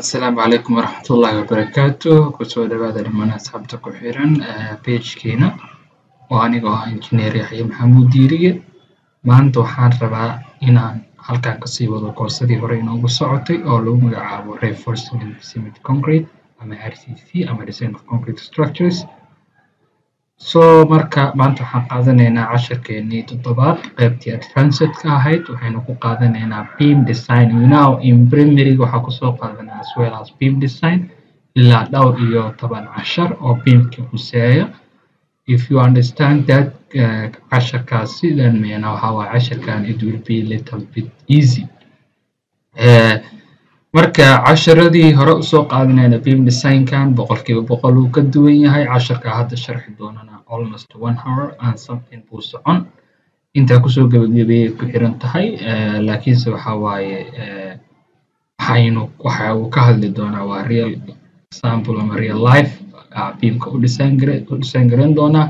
Asalaamu calaykum waraxmatullaahi wabarakaatu ku soo dhawaada dhammaan asxaabta ku xiran pagekeena. Oo aniga ah injineer yaxye maxamuud diiriye maanta waxaan rabaa inaan halkan ka sii wado koorsadii hore inoogu socotay oo lagu magacaabo reinforcement cement concrete ama RCC ama design of concrete structures so marka maanta waxaan qaadanaynaa casharkeenii toddobaad qaybtii advanced ka ahayd waxaynu ku qaadanaynaa beam design. Know in primary waxaa ku soo qaadanaa as well as beam design ilaa dhowr iyo toban cashar oo beamka khuseeya if you understand that uh, mena waxaa waaye casharkan it will be little bit easy. Uh, marka casharadii hore u soo qaadanayna beam designkan boqolkiiba boqol uu ka duwan yahay casharka hadda sharxi doonana almost one hour and something buu socon. Intaa ku soo gabagabeeyay ku xiran tahay uh, laakiinse waxaa waaye uh, waxaynu waxa uu ka hadli doonaa waa real example ama real life. Beamka u design garan doonaa.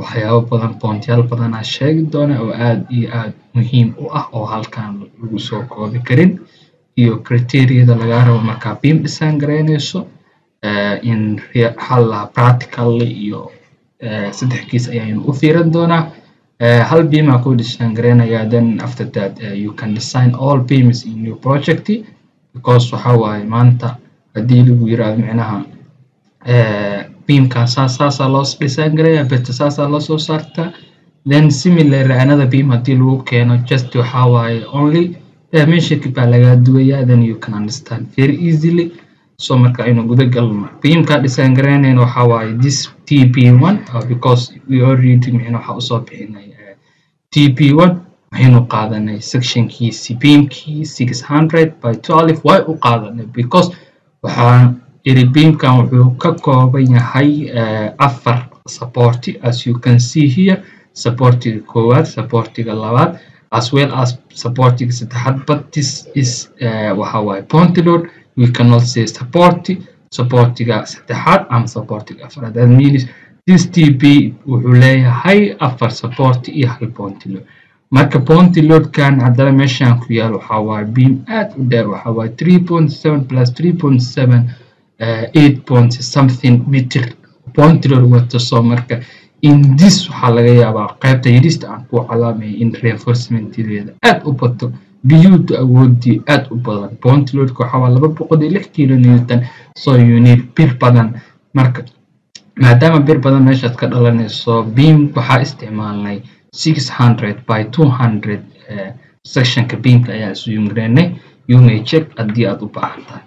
Waxyaabo badan pointyaal badan aan sheegi doona oo aad iyo aad muhiim u ah oo halkan lagu soo koobi karin iyo criteria-da lagaa rabo markaa beam design garaynayso in hal practically iyo saddex kiis ayaynu u fiiran doonaa. Hal beam aan ku design garaynayaa then after that you can design all beams in your project because waxa waaye maanta haddii lagu yiraahdo micnaha beamkan saas saasaa loo design garaya beta saasaa loo soo saartaa. Then similar another beam haddii lagu keeno just waxa waaye only dimensionki baa lagaa duwayaa then you can understand. Very easily so marka aynu guda galno. Beamka design garaynayna waxa waaye this tp1 uh, because we already micna waxa u soo bixinay uh, tp1 waxaynu qaadanay sectionkiisi beamkii six hundred by twelve. Way u qaadanay? Because waxaan iri beamkan wuxuu ka kooban yahay uh, afar supporti. As you can see here supportiga koowaad supportiga labaad as well as supportiga saddexaad but this is uh, waxa waaye pontload we cannot say supporti supportiga saddexaad ama supportiga afraad that means this TP wuxuu leeyahay afar supporti iyo hal pontload marka pontiloadkan haddana meeshan ku yaal waxaa waaye beam aad u dheer waxaa waaye three point seven plus three point seven eight point something meter. Pontiload wato soo marka in this waxaa laga yaabaa qaybta yidhista aan ku calaamayay in reinforcementdeeda aad u bato biyuuda awoodii aad u badan. Pontiloadka waxaa laba boqol iyo lix kilo newton so you need bir badan. Marka maadaama bir badan meeshaad ka dhalanayso beam waxaa isticmaalnay six hundred by two hundred sectionka beamka ayaa isuum gareynay you may check haddii aad u baahan tahay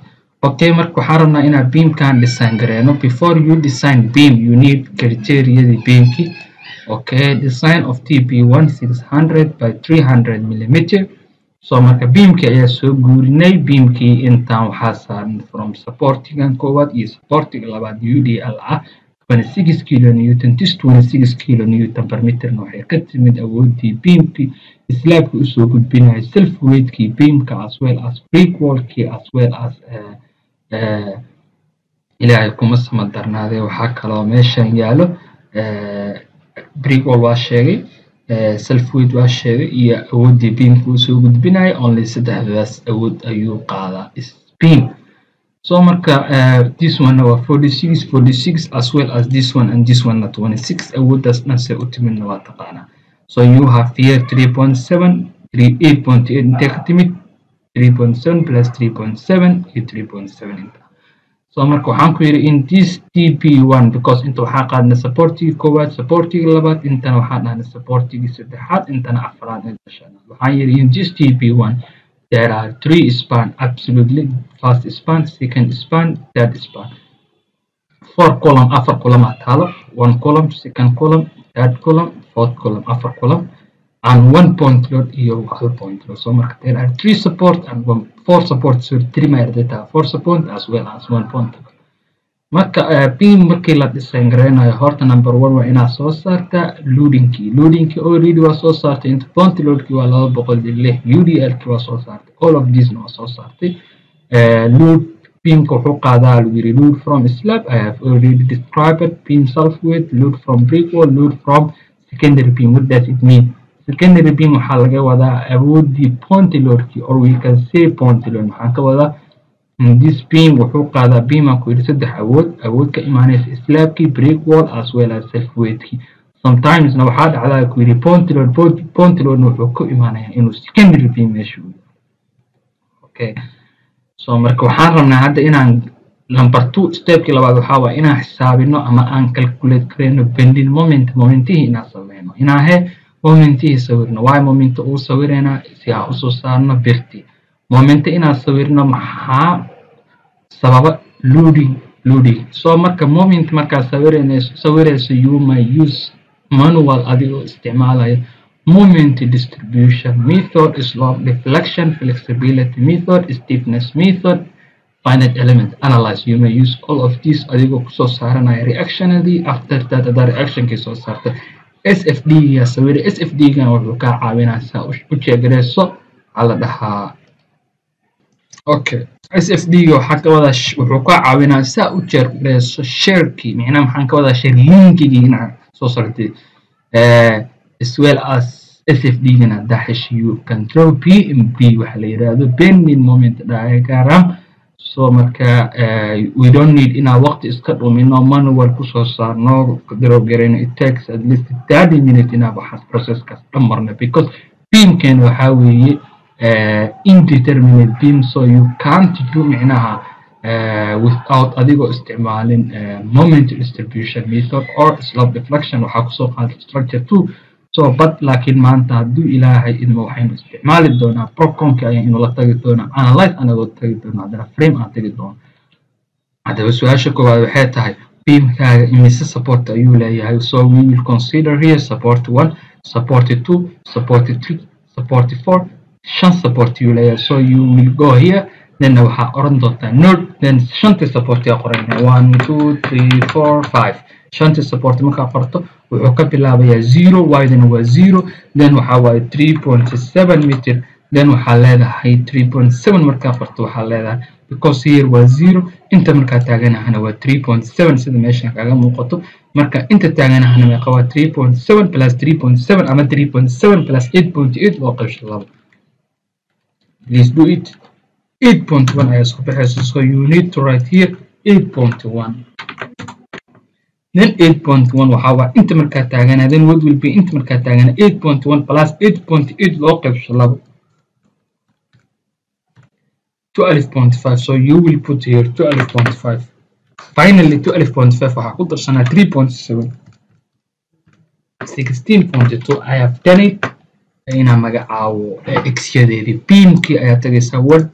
okay marka waxaan rabnaa inaad beamkan design gareyno before you design beam you need criteriadii beamki. Okay design of tp1 600 by 300 millimeter. So marka beamkii ayaa soo guurinay. Beamkii intaan waxaa saaran from supportigan koowaad iyo supportiga labaad udl ah 26 kilo newton this 26 kilo newton per meterna waxay ka timid awoodii beamkii islaabkii u soo gudbinaya self beamka as well as brick wallkii as well as uh, ilaahay kuma sama darnaadee waxaa kaloo meeshan yaalo brickwall waa sheegay selfweight waa sheegay iyo awooddii beamka uu soo gudbinaya only saddexdaas awood ayuu qaadaa. Beam so marka this one waa forty six forty six as well as this one and this one twenty six awooddaas dhan se u timidna waa taqaanaa. So you have here three point seven three eight point eight. Intee ka timid 3.7 plus 3.7 iyo 3.7 inta. So marka waxaan ku yidhi in this tp1 because inta waxaa qaadnay supportigii koowaad supportigii labaad intana waxaa dhahnay supportigii saddexaad intana afraad inta shanaad waxaan yidhi in this tp1 there are three span absolutely first span second span third span. Four column afar column aa taalo one column second column third column fourth column afar column and one point load iyo hal point load. So marka there are three support and one four support so three my data four support as well as one point marka uh, beam markii la design garaynayo horta number one waa inaad soo saartaa loadingkii loadingkii already waa soo saartay inta point loadkii waa laba boqol iyo lix udlkii waa soo saartay all of these waa soo saartay uh, load beamka wuxuu qaadaa lagu yiri load from slab. I have already described beam self load from brick load from secondary beam what does it mean secondary beam waxaa laga wadaa awoodii pontiloadkii or we can say pontilod maxaan ka wadaa this beam wuxuu qaadaa beaman ku yidhi saddex awood. Awood ka imaanaysa slaabkii break wall as well as self weightkii sometimesna waxaa dhacdaa ku yidhi pontilod pontilodna wuxuu ku imaanaya inuu secondary beam meesha okay so marka waxaan rabnaa hadda inaan number two stepkii labaad waxaa waaya inaan xisaabino ama aan calculate bending moment momentihii inaan sameyno inaan he momentihii sawirno. Waayo momenta uu sawireynaa si aan u soo saarno birti. Momenta inaan sawirno maxaa sababa loading loading so marka moment markaa sawireyso sawireyso you may use manual adigoo isticmaalayo moment distribution. Method slope deflection flexibility method stiffness method finite element. Analyze. You use all of these adigoo ku soo saaranaya reactionadii after that hadaa reactionkii soo saarta sfd gaa sawira sfd gan wuxuu kaa caawinaa saa u jeegareyso waxaa dhahaa okay sfd ga waxaa ka wadaa wuxuu kaa caawinaa saa u jeegareyso sharkii micnaha maxaan ka wadaa share linkigii inaa soo sartay as well as sfd gana daxish you can draw pmp waxa la yidhaahdo bending moment diagram so marka we don't need inaa waqti iska dhumino manual ku soo saarno darowgareyno it takes at least thirty minutes inaa waxaas processkaas dhan marno because beamkeena waxaa weeye indeterminate beam so you can't do micnaha without adigoo isticmaalin moment distribution method or slope deflection. Waxaa ku soo qaatay structure two so but laakiin maanta hadduu ilaahay idmo waxaynu isticmaali doonaa proconka ayaan inula tagi doonaa analyze anagoo tagi doona haddana frame aan tagi doono haddaba su'aasha koowaad waxay tahay beamkaaga imise support ayuu leeyahay so we will consider here support one support two support three support four shan support ayuu leeyahay. So you will go here then waxaa oran doontaa node then shantii support yaa qorayna. One two three four five shantii support markaa qorto wuxuu ka bilaabayaa zero ydana waa zero then waxaa waaye three point seven meter then waxaa leedahay three point seven markaa qorto waxaa leedahay because here waa zero inta markaa taaganahana waa three point seven sida meeshan kaaga muuqato marka inta taaganahana meeqa waa three point seven plus three point seven ama three point seven plus eight point eight loo qaybsho labo please do it. eight point one ayaa soo baxaysa so you need to write here eight point one then 8.1 waxaa waa inta markaa taagana then what will be inta markaa taagana 8.1 plus 8.8 loo qaybsho labo 12.5 so you will put here 12.5 finally 12.5 waxaa ku darsanaa 3.7 16.2 I have done it. Inaa magacaabo xyadeedii beamkii ayaa tagaysaa word.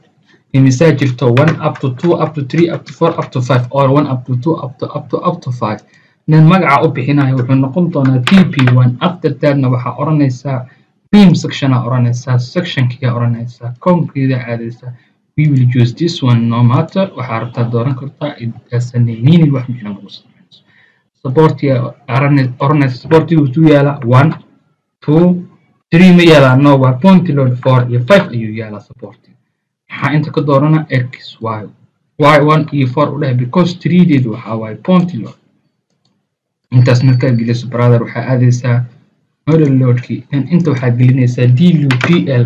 Imisaa jirto 1 up to 2 up to 3 up to 4 up to 5 or 1 up to 2 up to up to up to 5 then magaca u bixinayo wuxuu noqon doonaa tp1 after thatna waxaa oranaysaa beam sectiona oranaysaa sectionkiyaa oranaysaa concrete aadaysaa. We will use this one no matter. Waxaa rabtaa dooran kartaa asanayniini wax micno lagu sameynayso. Supportiga oranaysa supportiga wuxuu yaalaa one two three ma yaalaa no waa ponty load four iyo five ayuu yaalaa supportiga maxaa inta ka doorana? X y y one iyo four u because threedeedu waxaa waaye ponty load intaas markaa geliso brother waxaa aadaysaa model loadkii then inta waxaad gelinaysaa d u p l.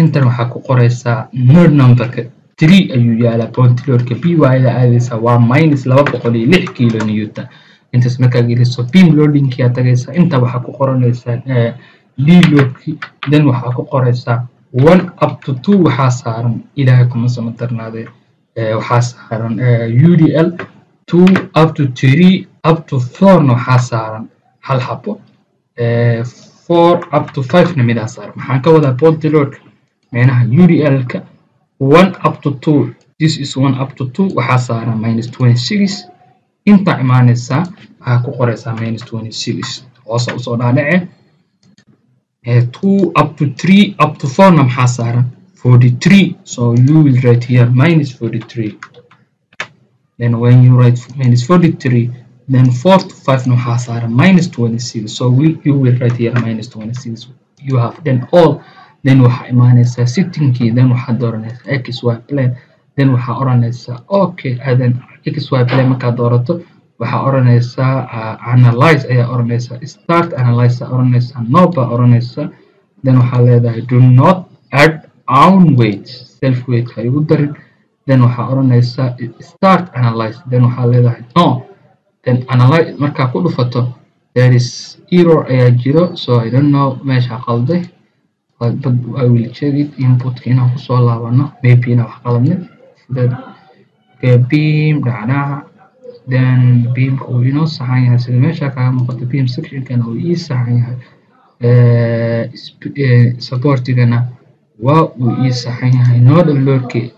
Intan waxaa ku qoraysaa node numberka three ayuu yaalaa ponty loadka b y da aadaysaa waa minus laba boqol iyo lix kilo newton. Intaas markaa geliso beam loadingkiyaa tagaysaa. Inta waxaa ku qoranaysaa d loadkii then waxaa ku qoraysaa one up to two waxaa saaran ilaahay kuma sama darnaadee waxaa saaran u d l two up to three up to fourna waxaa saaran hal xabo four up to fivena midaa saaran. Maxaan ka wadaa ponty loadka micnaha u d l-ka one up to two. This is one up to two. Waxaa saaran minus twenty six intaa imaanaysaa waxaa ku qoraysaa minus twenty six hoosa u soo dhaadhace two up to three up to fourna maxaa saaran? Forty three. So you will write here minus forty three. Then when you write minus forty three then 4 to 5 no hasara minus 26 so we you will write here minus 26 you have then all. Then waxa imaanaysaa sittingkii then waxaad dooranaysaa xy plane. Then waxaa oranaysaa okay then xy plane markaad doorato waxaa oranaysaa uh, analyze. Ayaa oranaysaa start analyze. Aa oranaysaa no baa oranaysaa then waxaa leedahay do not add own weight self weight ha igu darin. Then waxaa oranaysaa start analyze. Then waxaa leedahay no markaa ku dhufato there is error ayaa jiro so I don't know meesha qalday. I will check it inputka inaan ku soo laabano maybe inaan wax qaladnay sida beam dhacdhaca then beamka uu inoo saxan yahay sida meesha kaga muuqato beam sectionkana uu ii saxan yahay supportigana waa uu ii saxan yahay nodal loadki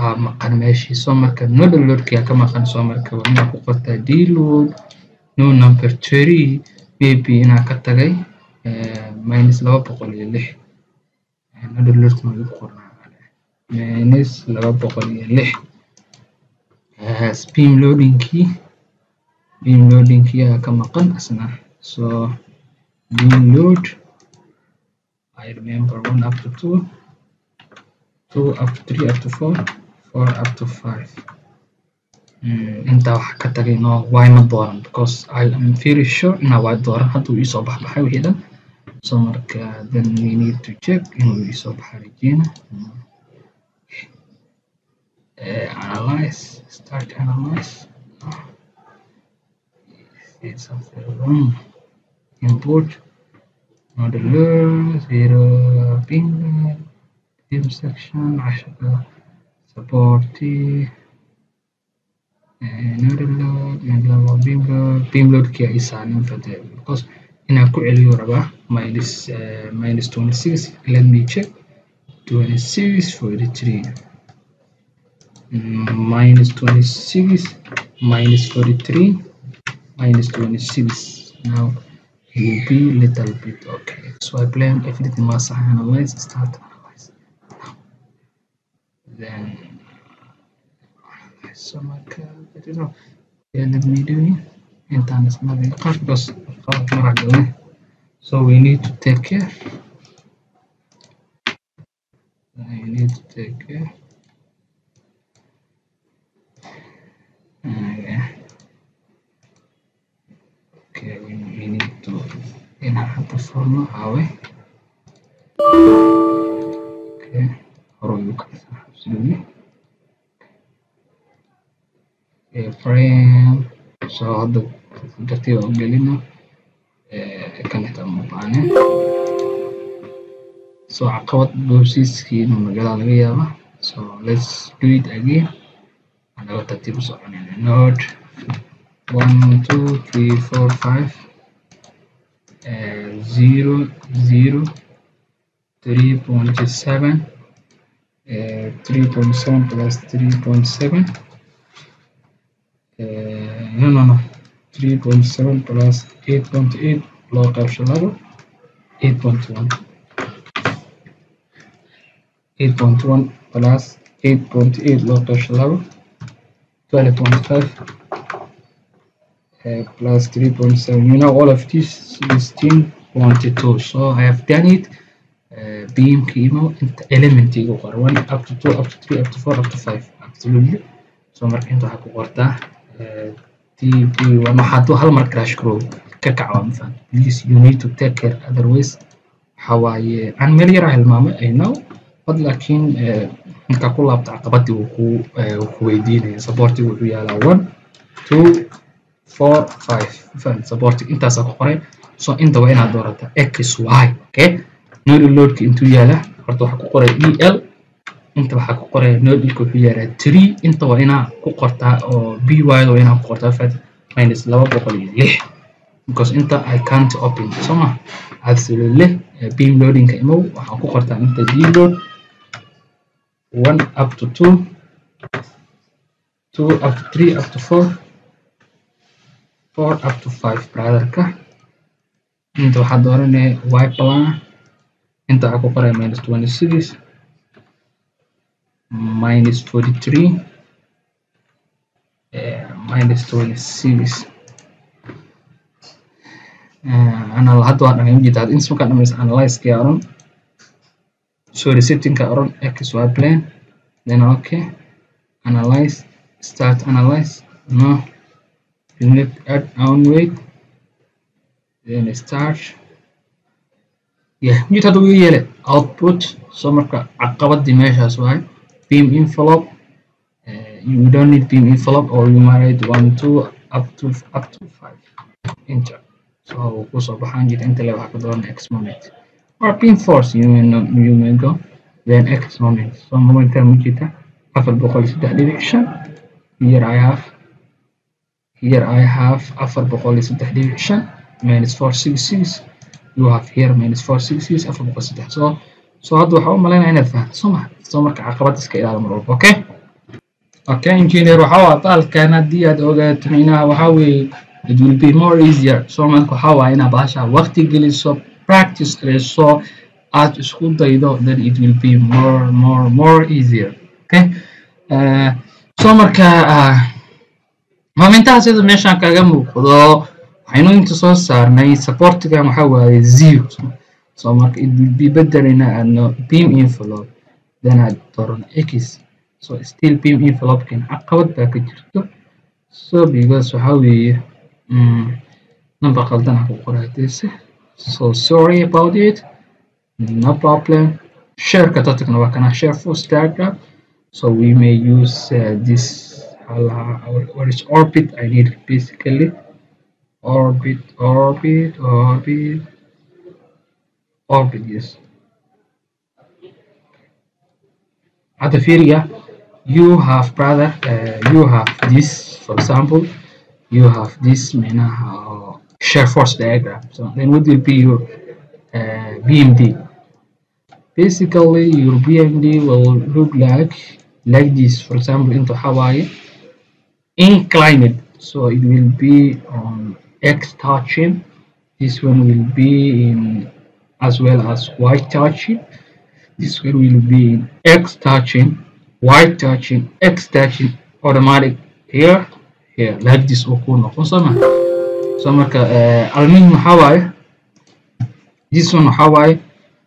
aa maqan meeshii soo marka nodal loadki aa ka maqan soo marka waa inaa ku qortaa dload no number three maybe inaa ka tagay minus laba boqol iyo lix. Nodal loadki ma igu qornaa? Minus laba boqol iyo lix. Beam loadingkii beam loadingkii aa ka maqan asna. So beam load I remember one up to two two up to three up to four four up to five intaa wax ka tagay no wayna dooran because I am very sure inaa waa dooran hadduu iisoo baxbaxay wixii dhan so marka then we need to check inuu iisoo baxa rajeyna analyze start analyze see something wrong import modular zero beam beam section عشرة support nodal load and level beam load beam load kii ay saarin fade because inaan ku celiyo rabaa minus uh, minus 26 let me check 26 43 mm, minus 26 minus 43 minus 26 now it will be little bit okay. So I plan everything must analyze start do it. Intaan isnabi qaar because qalad mara galnay so we need to take care. You need to take care. Okay okay we, we need to inaan hadda furno awe okay. Hore ayuu ka okay frame so hadda dartiib aan u gelino kan xitaa ma baane so caqabad boosiiskii inuu nagalaa laga yaaba. So let's do it again anaga tartiib u soconayna node one two three four five. Uh, zero zero three point seven uh, three point seven plus three point seven. Uh, no no no. 3.7 plus 8.8 loo qaybsho labo 8.1 8.1 plus 8.8 loo qaybsho labo 12.5 uh, plus 3.7 you know all of this 16.2 so I have done it beam kimo inta element igu qor 1 up to 2 up to 3 up to 4 up to 5 absolutely. So marka inta waxaa ku qortaa TP waa maxaa hal mar crash grow ka kac waa mafan please you need to take care otherwise. Waxa waaye aan meel yar hilmaamay I know. Bad laakiin markaa ku laabta caqabadii uu ku ku weydiinaya supportiga wuxuu yaalaa. One two four five. Mafan supportiga intaasaa ku qoray. So x y okay node loadka intuu yaalaa horta waxaa ku qoray el inta waxaa ku qoraya nodilka wuxuu yaalaa three. Inta waa inaa ku qortaa oo by da waa inaa ku qortaa fat minus laba boqol iyo lix. Because inta I can't open soma absolutely beam loadingka imow waxaa ku qortaa inta d load one up to two two up to three up to four four up to five brotherka. Inta waxaa dooranaya y plan inta waxaa ku qoraya minus twenty six minus 43 uh, minus 26 anal hadda waa dhamay ujeeda inta markaa dhamaysa analyze-kii oran sorry setting-ka oran x y plane then okay. Analyze start analyze. No unit add on weight. Then start ujeed hadda uu yeelay output soo marka caqabadii meeshaas waay beam envelope you don't need beam envelope or you might want to up to up to five. Inter so ku soo baxaan jira inta le waxaa ka dooran x moment. Or beam force you may, go then x moment. So momentan ma jirta afar boqol saddex dhibic shan here I have here I have afar boqol saddex dhibic shan minus four six six you have here minus four six afar boqol saddex so so hadda waxaa u malaynaya inaad fahanto soo ma so marka caqabad iska ilaali mar walba okay? Okay engineer waxa waa baalkan haddii aad ogaato micnaha waxaa weeye it will be more easier. So marka waxaa waaye inaad baasha waqti geliso practice geliso aad isku daydo then it will be more more more easier okay? Uh, so marka uh, maamintaha sida meeshaan kaga muuqdo waxaynu inta soo saarnay supportigan waxaa waaye zero so it will be better in aadno beam envelope then aad dooran x. So still beam envelopekan caqabad baa ka jirto so because waxaa weeye number qaldan ah ku so sorry about it. No problem. Shareka totagna waa kana share force diagram so we may use uh, this. Is orbit. I need basically orbit orbit orbit. Orbit yes. Hadda fiiriya you have brother uh, you have this for example. You have this micnaha uh, share force diagram. So then what will be your uh, bmd basically your bmd will look like like this for example into hawaii. Inclined so it will be on x touching. This one will be in as well as y touching. This one will be in x touching y touching x touching. Automatic here here like this oo kuu noqon soo ma so marka almuhim waxaa waaye this one waxaa waaye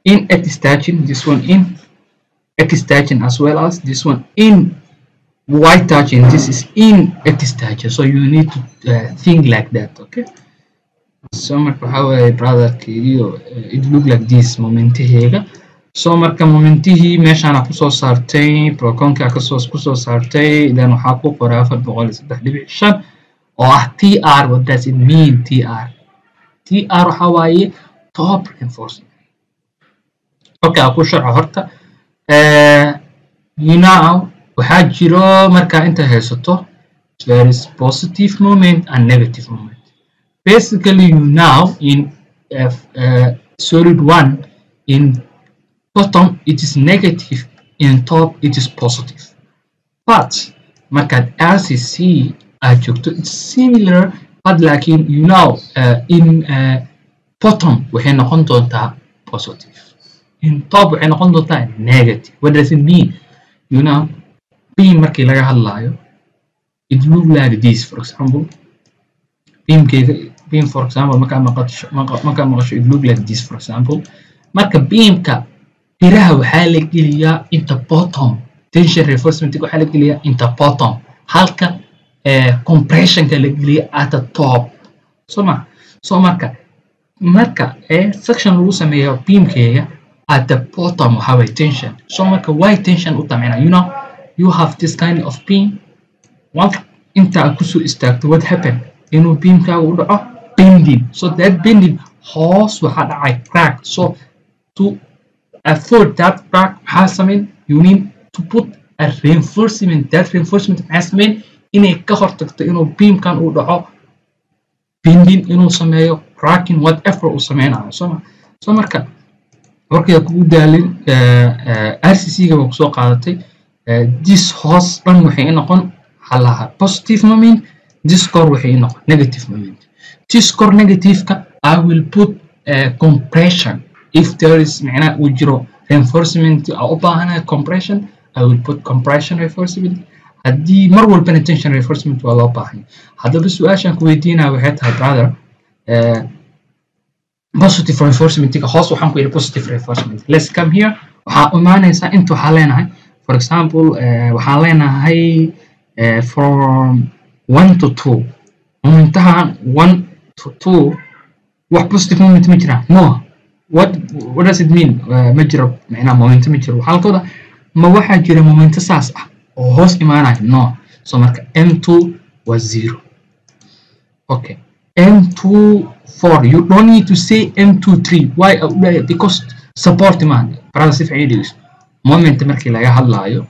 in x touching this one in x touching as well as this one in y touching this is in x touching so you need to uh, think like that okay? So marka waxaa waaye brotherkeygiio it look like this momentaheega so marka momentihii meeshaana ku soo saartay proconka ka soo ku soo saartay then waxaa ku qoray afar boqol iyo saddex dhibic shan oo ah t r what does it mean t r? T r waxaa waaye top reinforcement okay aan ku sharxo horta you know waxaa jiro markaa inta haysato there is positive moment and negative moment. Basically you now in uh, uh, solid one in bottom it is negative in top it is positive. But markaad rcc aad joogto it's similar but lakin you know uh, in uh, bottom waxay noqon doontaa positive. In top waxay noqon doontaa negative. What does it mean? You know beam markii laga hadlaayo it look like this for example beamkeyga beam for example markaa maqasho markaa maqasho it look like this for example marka beamka biraha waxaa la geliyaa inta bottom tension reinforcement waxaa la geliyaa inta bottom halka compressionka la geliya at the top. So ma so marka marka section lagu sameeyo beamkeyga at the bottom waxaa way tension. So marka why tension u tamcina you know you have this kind of beam once inta ku soo istaagto? What happen inuu beamkaaga u dhaco? Bending so that bending hoos waxaa dhacay crack so to afford that crack maxaa samayn you need to put a reinforcement. That reinforcement maxaa samayn inay ka hortagto inuu beamkan uu dhaco. Bending inuu sameeyo cracking whatever uu sameynayo. Soma so marka warkaya kugu daalin rcc-ga waa ku soo qaadatay this hoos dhan waxay noqon halaha positive moment this core waxay noqon negative moment. This core negative-ka i will put uh, compression. If there is macnaha uu jiro reinforcement u baahanahay compression i will put compression reinforcement. Haddii mar walbana tension reinforcement waa loo baahanya haddaba su'aashaan ku weydiinaya waxay tahay brother uh, positive reinforcementiga hoos waxaan ku yidhi positive reinforcement. Let's come here. Waxaa imaanaysaa inta waxaa leenahay for example uh, waxaan leenahay uh, from one to two. Momentahan one to two wax positive moment ma jiraan no. What what does it mean? Uh, ma jiro macnaha momento ma jiro. Waxaa la ka wadaa ma waxaa jira momento saas ah oo hoos imaanaya no. So marka m2 waa zero. Okay. M24 you don't need to say m23 why? Uh, because support man brother si fiican moment markii laga hadlaayo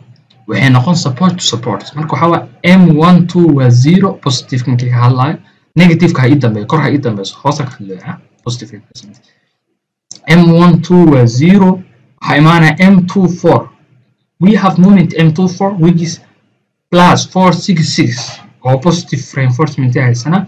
waxay noqon support to support. Marka waxaa waa m12 waa zero positive markii ka hadlaayo. Negative ka ha ii dambeeyo kor ha ii dambeeyso hoosa ka hadlaya positive reinforcement m12 waa zero waxaa imaanaya m24 we have moment m24 which is plus 466 oo positive reinforcement haysana.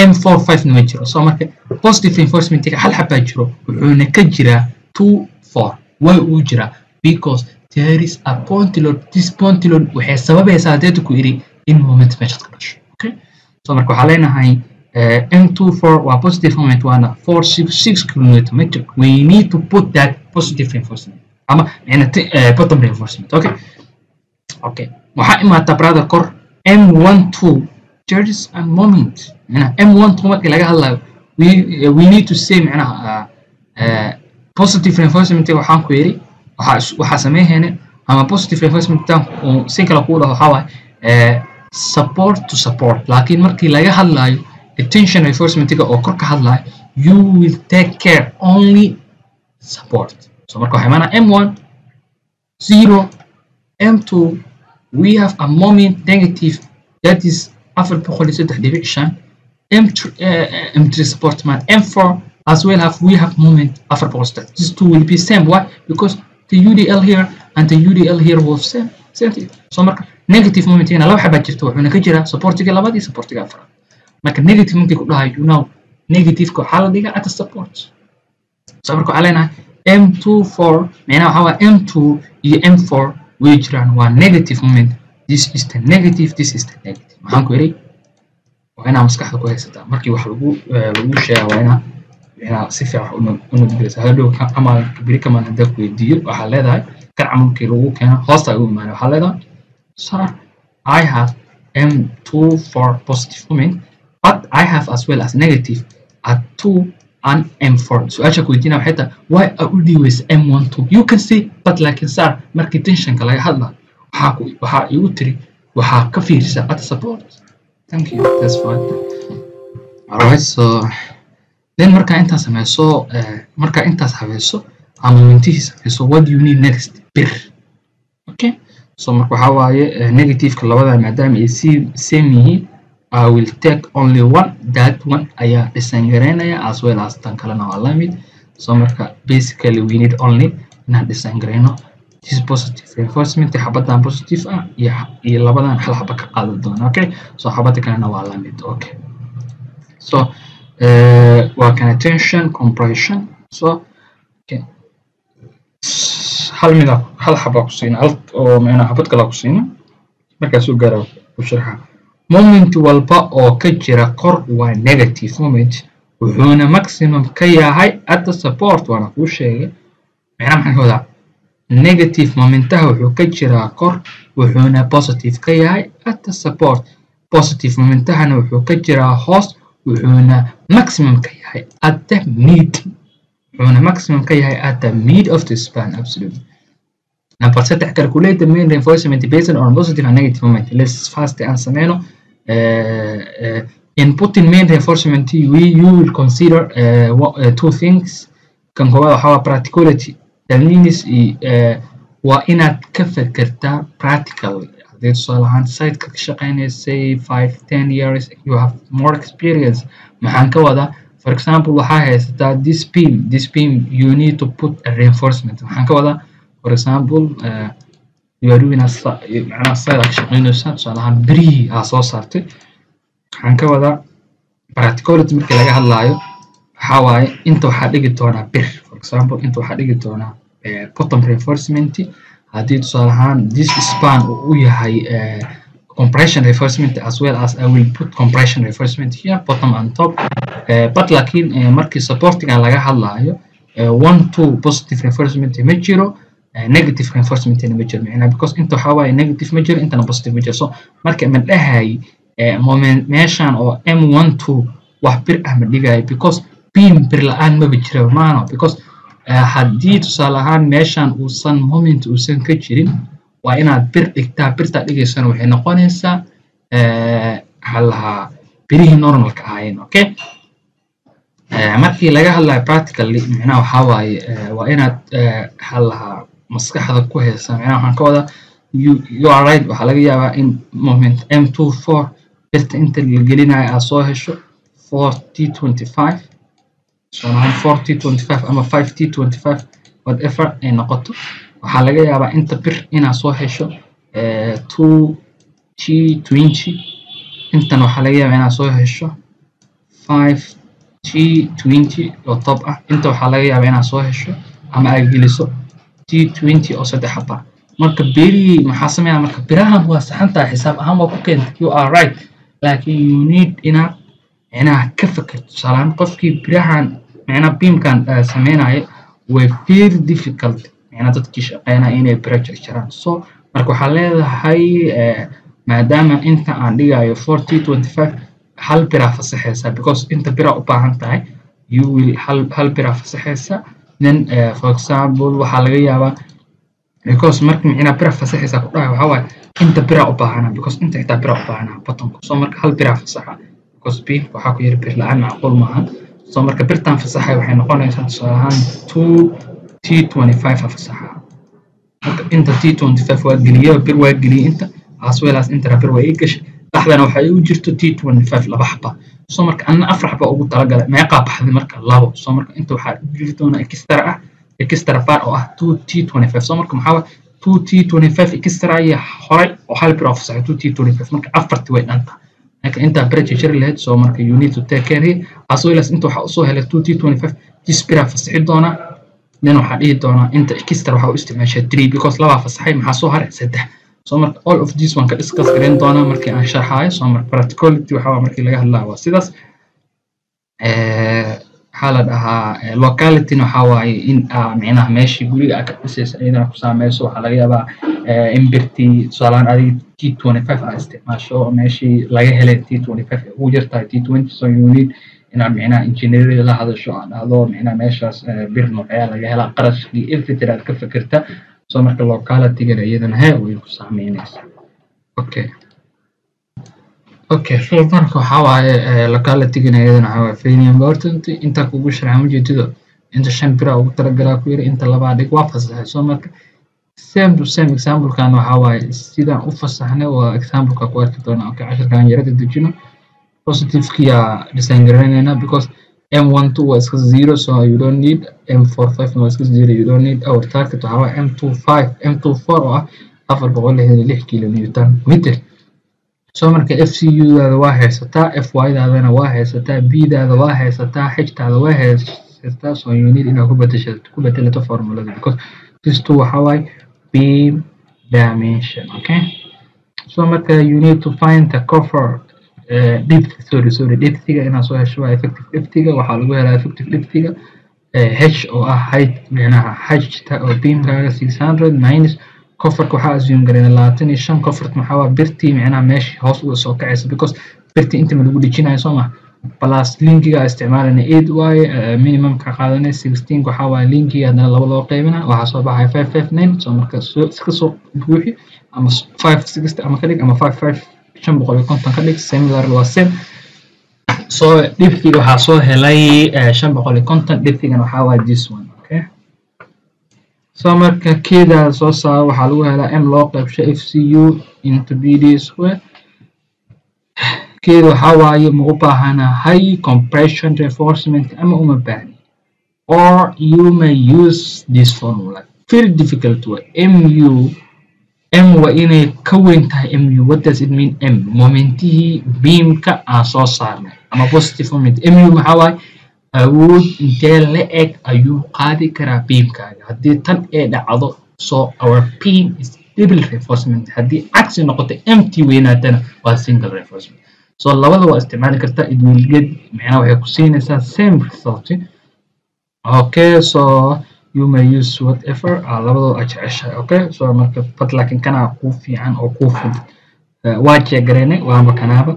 M45 na ma jiro so marka positive reinforcement hal xabaa jiro wuxuuna ka jiraa 24 way uu jiraa because thereis a pontilod this pontilod waxay sababaysaa haddee ku yidhi in moment meeshaad ka dhasho okay? So marka waxaan leenahay eh, m24 waa positive moment waana 466 kilometer we need to put that positive reinforcement ama micna eh, bottom reinforcement okay? Okay waxaa imaataa brother kor m12 there is a moment micna m12 markii laga hadlayo we eh, we need to say micnaha ah, positive reinforcement waxaan ku yidhi waxa waxa sameeyeen ama positive reinforcement tan oo si kala ku dhaho waxa uh, support to support. laakiin markii laga hadlayo tension reinforcement oo kor ka hadlayo you will take care only support. So marka waxa imaana M1 0 M2 we have a moment negative that is afar boqol iyo saddex dhibic shan M3, uh, M3 support man. M4 as well have we have moment after post these two will be same. why? because the UDL here and the UDL here will same same thing. So marka negative moment hina laba xabaa jirta wuxuuna ka jiraa supportiga labaad iyo supportiga afraad marka negative markii ku dhahayo you know negativeka waxaa la dhigaa at support. So marka waxaa leenahay M24 macnaha waxaa waa M2 iyo M4 way jiraan waa negative moment. This is the negative this is the negative. Maxaan ku yidhi waa inaa maskaxda ku haysataa markii wax lagu lagu sheega waa inaa inaa si fiican u nabadgelisa hadhow ama beri kamaan hadaa ku weydiiyo waxaa leedahay kan camalkii lagu keeno hoosta ugu imaanay waxaa leedahay sir I have M2 for positive moment but I have as well as negative at 2 and M4 su'aasha ku waxay tahay why are u dhiiweysa M12 you can see but laakiin sir markii tensionka laga hadlayo waxaa igu tiri waxaa ka fiirisa at support. Thank you. That's fine. Alright so then markaa intaa sameyso markaa intaas habayso ama mintihii sameyso what you need next? Bir. Okay? So marka waxaa waaye uh, negativeka labada maadaama ay same yihiin I will take only one. That one ayaa design as well as tan kalena waa la mid so marka basically we need only inaan design this positive reinforcement xabadan positive ah iyo labadan hal xaba ka qaadan doona okay? So xabada kalena waa la okay? So waa kana tension compression? So hal mida hal xaba ku siina hal oo macnaa xabad kala ku siina markaas u gaara u sharxa moment walba oo ka jira kor waa negative moment wuxuuna maximum ka yahay the support waana kuu sheegay. Macnaa maxaan ka wadaa negative momentaha wuxuu ka jiraa kor wuxuuna positive ka yahay the support. Positive momentahana wuxuu ka jiraa hoos wuxuuna maximum ka yahay at the mid wuxuuna maximum ka yahay at the mid of the span absolutely. Number saddex calculate the main reinforcement based on positive and negative moment. Let's fast aan sameyno uh, uh, in putting main reinforcement we you will consider uh, uh, two things. Kan koowaad waxaa practicality. Dalminis waa inaad ka fekertaa practical haddii tusaale ahaan siteka ka shaqeynaysay five ten years you have more experience. Maxaan ka wadaa for example waxaa haysataa this beam this beam you need to put a reinforcement. Maxaan ka wadaa for example aa soo saartay. Maxaan ka wadaa practicality markii laga hadlaayo waxaa waaye inta waxaa dhigi doonaa bir. For example inta waxaa dhigi doonaa bottom reinforcement haddii tusaale ahaan this span uu u yahay compression reinforcement as well as I will put compression reinforcement here bottom and top. Uh, but laakiin markii supportinga laga hadlaayo one two positive reinforcement ma jiro negative reinforcement ma jiro. Macnaa because inta waxaa waaye negative ma jiro intana positive ma jiro. So marka ma dhahay meeshan oo m one two wax bir ah ma dhigayo because beam bir la'aan maba jira maano because haddii tusaale ahaan meeshan uusan moment uusan ka jirin waa inaad bir dhigtaa birtaa dhigaysana waxay noqonaysaa maxaa lahaa birihii normalka ahaayeen okay markii laga hadlayo practically micnaha waxaa waa inaad maxaa maskaxda ku haysa micnaha waxaan ka wadaa you, right. Waxaa laga yaabaa in moment m two four birta inta la gelinayo aad soo hesho four t twenty five soonahan four t twenty five ama five t twenty five whatever ay noqoto. Waxaa laga yaabaa inta bir inaad soo hesho two t twenty intan waxaa laga yaabaa inaad soo hesho five t twenty oo top ah. Inta waxaa laga yaabaa inaad soo hesho ama aad geliso t twenty oo saddex xaba marka berihii maxaa sameynaa marka birahan waa saxantaa xisaab ahaan waa ku keentay. You are right. Laakiin you need inaad micnaha ka fekerto tusaalaan qofkii birahan micnaha beamkan sameynaya way very difficult. Micnaha dadkii shaqeynaya inay biro jarjaraan. So marka waxaa leedahay maadaama inta aan dhigayo four t twenty five hal biraa fasaxaysaa because inta biraa u baahan tahay you will hal hal biraa then uh, for example waxaa laga yaabaa because marka micnaa bira fasaxaysaa ku dhahay waxaa waaye inta biraa u baahana because inta xitaa biraa u baahana batonka so marka hal biraa fasaxa because beam waxaa ku yiri bir la'aan macquul maahan so marka birtan fasaxay waxay noqonaysaa tusaale ahaan two t twenty five fasaxa. Marka inta t twenty five waa geliyaba bir waa geliyay inta as well bir waa ii gashay. Dhaxdana waxay u jirto t twenty five laba xaba. So marka anna afar xaba ugu talagalay meeqaa baxday marka labo. So marka inta waxaa jiri doona extra ah extra bar oo ah two t twenty five so marka maxaa two t twenty five extra iyo horay oo hal bir oo fasaxay two t twenty five marka afarti way dhanta marka intaa bir jajari lahayd so marka you need to take care here. As well as inta waxaa u soo helay two t twenty five dis biraa fasaxi doonaa then waxaa dhihi doonaa inta extra waxaa u isticmaashaa three because labaa fasaxay maxaa soo haray saddex so marka all of this waan ka discuss garan doonaa markii aan sharxaayo so marka practicality waxaa markii laga hadlaa waa sidaas waxaa la dhahaa localityna waxaa waaye in micnaha meeshii guriga aad ka dhisaysa iyadana ku saameyso waxaa laga yaabaa in birtii tusaalaan adiga t twenty five aad isticmaasho meeshii laga helay t twenty five ugu jirtahay t twenty so you inaad micnaha engineerada la hadasho aad dhahdo micnaha meeshaas bir noocyaa laga helaa qarashkii everything aad ka fikirta so marka localitygana iyadana he way ku saameynaysa okay okay so marka waxaa waaye localitygana iyadana waxaa waaye very important inta kugu sharxa ma jeedido inta shan bira ugu talagalaa ku yiri inta labaa dhig waa fasaxay. So marka same to same examplekan waxaa waaye sidaan u fasaxnay waa exampleka ku arki doonaa. Okay casharkan yarada dejino positivekii aa design garanayna because M12 was zero, so you don't need M45 was zero, you don't need our target. Waxaa waaye M25, M24 oo ah afar boqol lixdan lix kilo meter. So marka FCU-daada waa haysataa, FY-daadana waa haysataa, B-daada waa haysataa, H-daada waa haysataa, so you need inaad ku bedelato formulada because this two waxaa waaye dimension, okay? So marka you need to find the cover uh, depth sorry sorry depthiga inaad soo hesho waa effective depthiga waxaa lagu helaa effective depthiga uh, h oo ah height micnaha hta oo beamkaaga six hundred minus coverka waxaa assume garayna labaatan iyo shan covert maxaa birtii micnaha meeshii hoos uga soo kacaysa because birtii inta ma lagu dhejinayo soo ma. Plus linkiga isticmaalana eight waaye uh, minimum ka qaadanay sixteen waxaa waaye linkiga haddana laba loo qaybina waxaa soo baxaya five five nine so marka iska soo buuxi ama five sixty ama ka dhig ama five five shan boqol iyo konton ka dhig similar waa same. So dhibkiga waxaa soo helay shan boqol iyo konton dhibkigana waxaa waaye this one so marka keedaada soo saaro waxaa lagu helaa m loo qaybsho f c u into b d square keeda waxaa waaye ma u baahana high compression reinforcement ama uma baahni. Or you may use this formula. Very difficult way. Mu m waa inay ka weyn tahay mu what does it mean m? Momentihii beamka aan soo saarnay ama positive moment. Mu maxaa waaye awood intee la eg ayuu qaadi karaa beamkaaga haddii tan ay dhacdo so our beam is double reinforcement. Haddii cagsi noqoto mt weynaatana waa single reinforcement. So labada waa isticmaali kartaa it will get macnaa waxay ku siinaysaa same result. Okay so you may use whatever uh, labadoo a jeceshahay. Okay so marka bad laakiin kanaa kuu fiican oo kuu fudud. Uh, waa jeegaraynay waaba kanaaba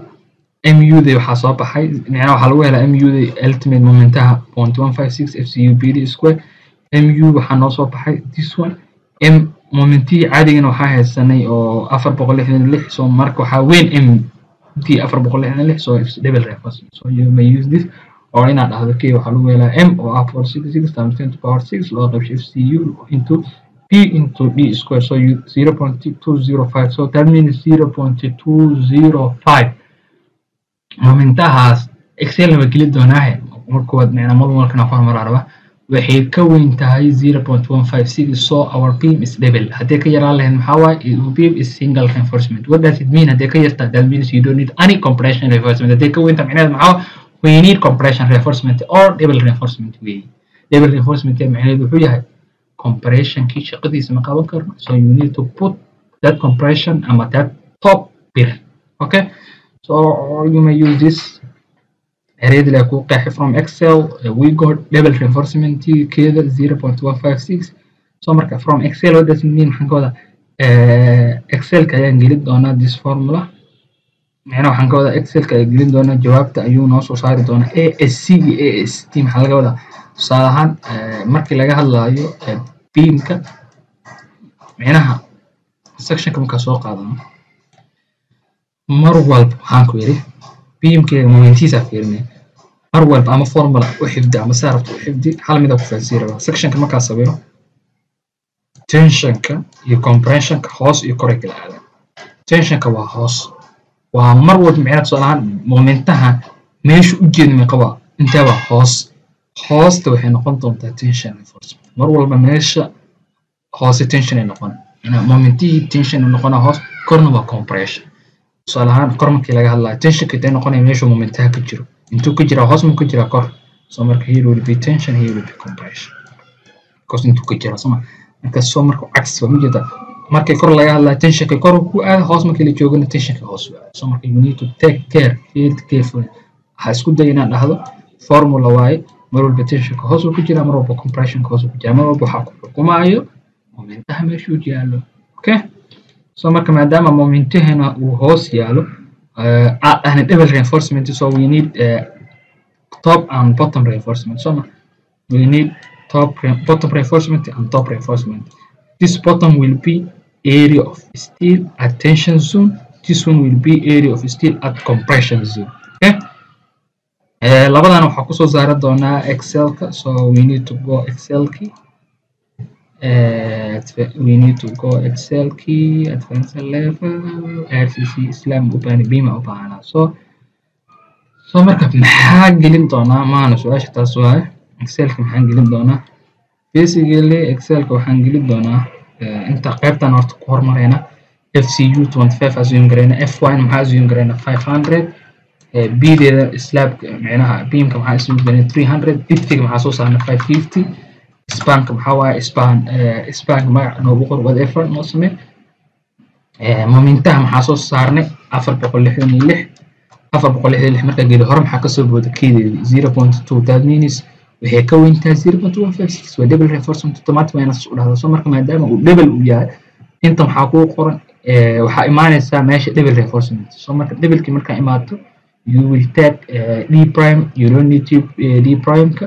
muda waxaa soo baxay. Waxaa lagu helaa muda ultimate momentaha fcu square. Mu waxaa noo soo baxay. This one m momentii caadigana waxaa haysanay oo afar boqol lixdan lix so marka waxaa weyn m d afar boqol lixdan lix so double reinforcement so you may use this. Oo inaad dhahdo k waxaa lagu helaa m oo ah four six six times ten to power six loo qaybsho f c u into p into d square. So zero point two zero five. So that means zero point two zero five momentahaas excel naba geli doonaahe. Markuwaad micna modulkana ku hormaraa raba waxay ka weyn tahay zero point one five six so our beam is double haddii ka yaraan lahayd maxaa waaye? Beam is single reinforcement. What does it mean? Haddii ka yartaa that means you don't need any compression reinforcement. Haddii ka weynta micnaheed maxaa we need compression reinforcement or double reinforcement weeye double reinforcement micnaheed wuxuu yahay compressionkii shaqadiisa ma qaban karno. So you need to put that compression ama that top bir okay so you may use this la ku qeexay from excel we got double reinforcement keeda 0.156 so marka from excel what does it mean? Ka wadaa uh, excelka ayaan gelin doonaa this formula. Macnaha waxaan ka wadaa excelka ayaan gelin doonaa jawaabta ayuu noo soo saari doonaa asc iyo ast maxaa laga wadaa? Tusaale ahaan markii laga hadlaayo beamka micnaha sectionka markaa soo qaadano mar walba waxaan ku yidhi beamkeega momentiisa fiirinaya mar walba ama formula u xifdi ama saarabta u xifdi hal mida ku fahansiin rabaa sectionka markaa sawiro tensionka iyo compressionka hoos iyo koray kala aadaan tensionka waa hoos. Waa mar walba micnaha tusaale momentaha meesha u jeeda meeqa waa intee hoos. Hoosta waxay noqon doontaa tension reinforcement mar walba meesha hoose tension ay noqon. Momentihii tension ay noqonaa hoos korna waa compression tusaale ahaan kor markii laga hadlayo tensionka intee noqonaya meesha momentaha ka jiro. Intuu ka jiraa hoos muu ka jiraa kor. So marka here will be tension here will be compression. Because intuu ka jiraa soma marka soo marka cagsi waa ujeeda markii kor laga hadlayo tensionka kor ku aada hoos markii la joogana tensionka hoos u aada so marka you need to take care very carefully. Waxaa isku day inaad dhahdo formula waaye mar walba tensionka hoos uu ku jiraa mar walba compressionka hoos uu ku jiraa mar walba waxaa ku xukumaayo momentaha meeshuu yaalo okay so marka maadaama momentahena uu hoos yaalo aad ahna double reinforcement so we need uh, top and bottom reinforcement. So we need top bottom reinforcement and top reinforcement. This bottom will be area of steel at tension zone. This one will be area of steel at compression zone. Okay? Uh, labadan waxaa ku soo saari doonaa excelka so we need to go excelki uh, we need to go Excel key, advanced level, RCC Islam ubani bima ubahana. So, so marka maxaa gelin doonaa maana su'aasha taas waaye Excelka maxaan gelin doonaa basically Excelka waxaan gelin doonaa uh, inta qaybtan horta ku hormarayna FCU 25 assume garayna F1 maxaa assume garayna 500 uh, B-deeda slabka micnaha beamka maxaa assume garayna 300 diptiga maxaa soo saarna 550 spanka maxaa waaye? Span spanka magac noogu qor whatever noo samee. Momentaha maxaa soo saarnay? Afar boqol lixdan iyo lix. Afar boqol lixdan lix markaa geli hore maxaa ka soo booda keedeedi zero point two that means waxay ka weyntaa zero point one five six. Waa double reinforcement automatic u dhahdo. So marka maadaama uu double uu yahay inta maxaa kuu qoran? Waxaa imaanaysaa meesha double reinforcement. So marka doublekii markaa imaato you will take d prime you don't need d primeka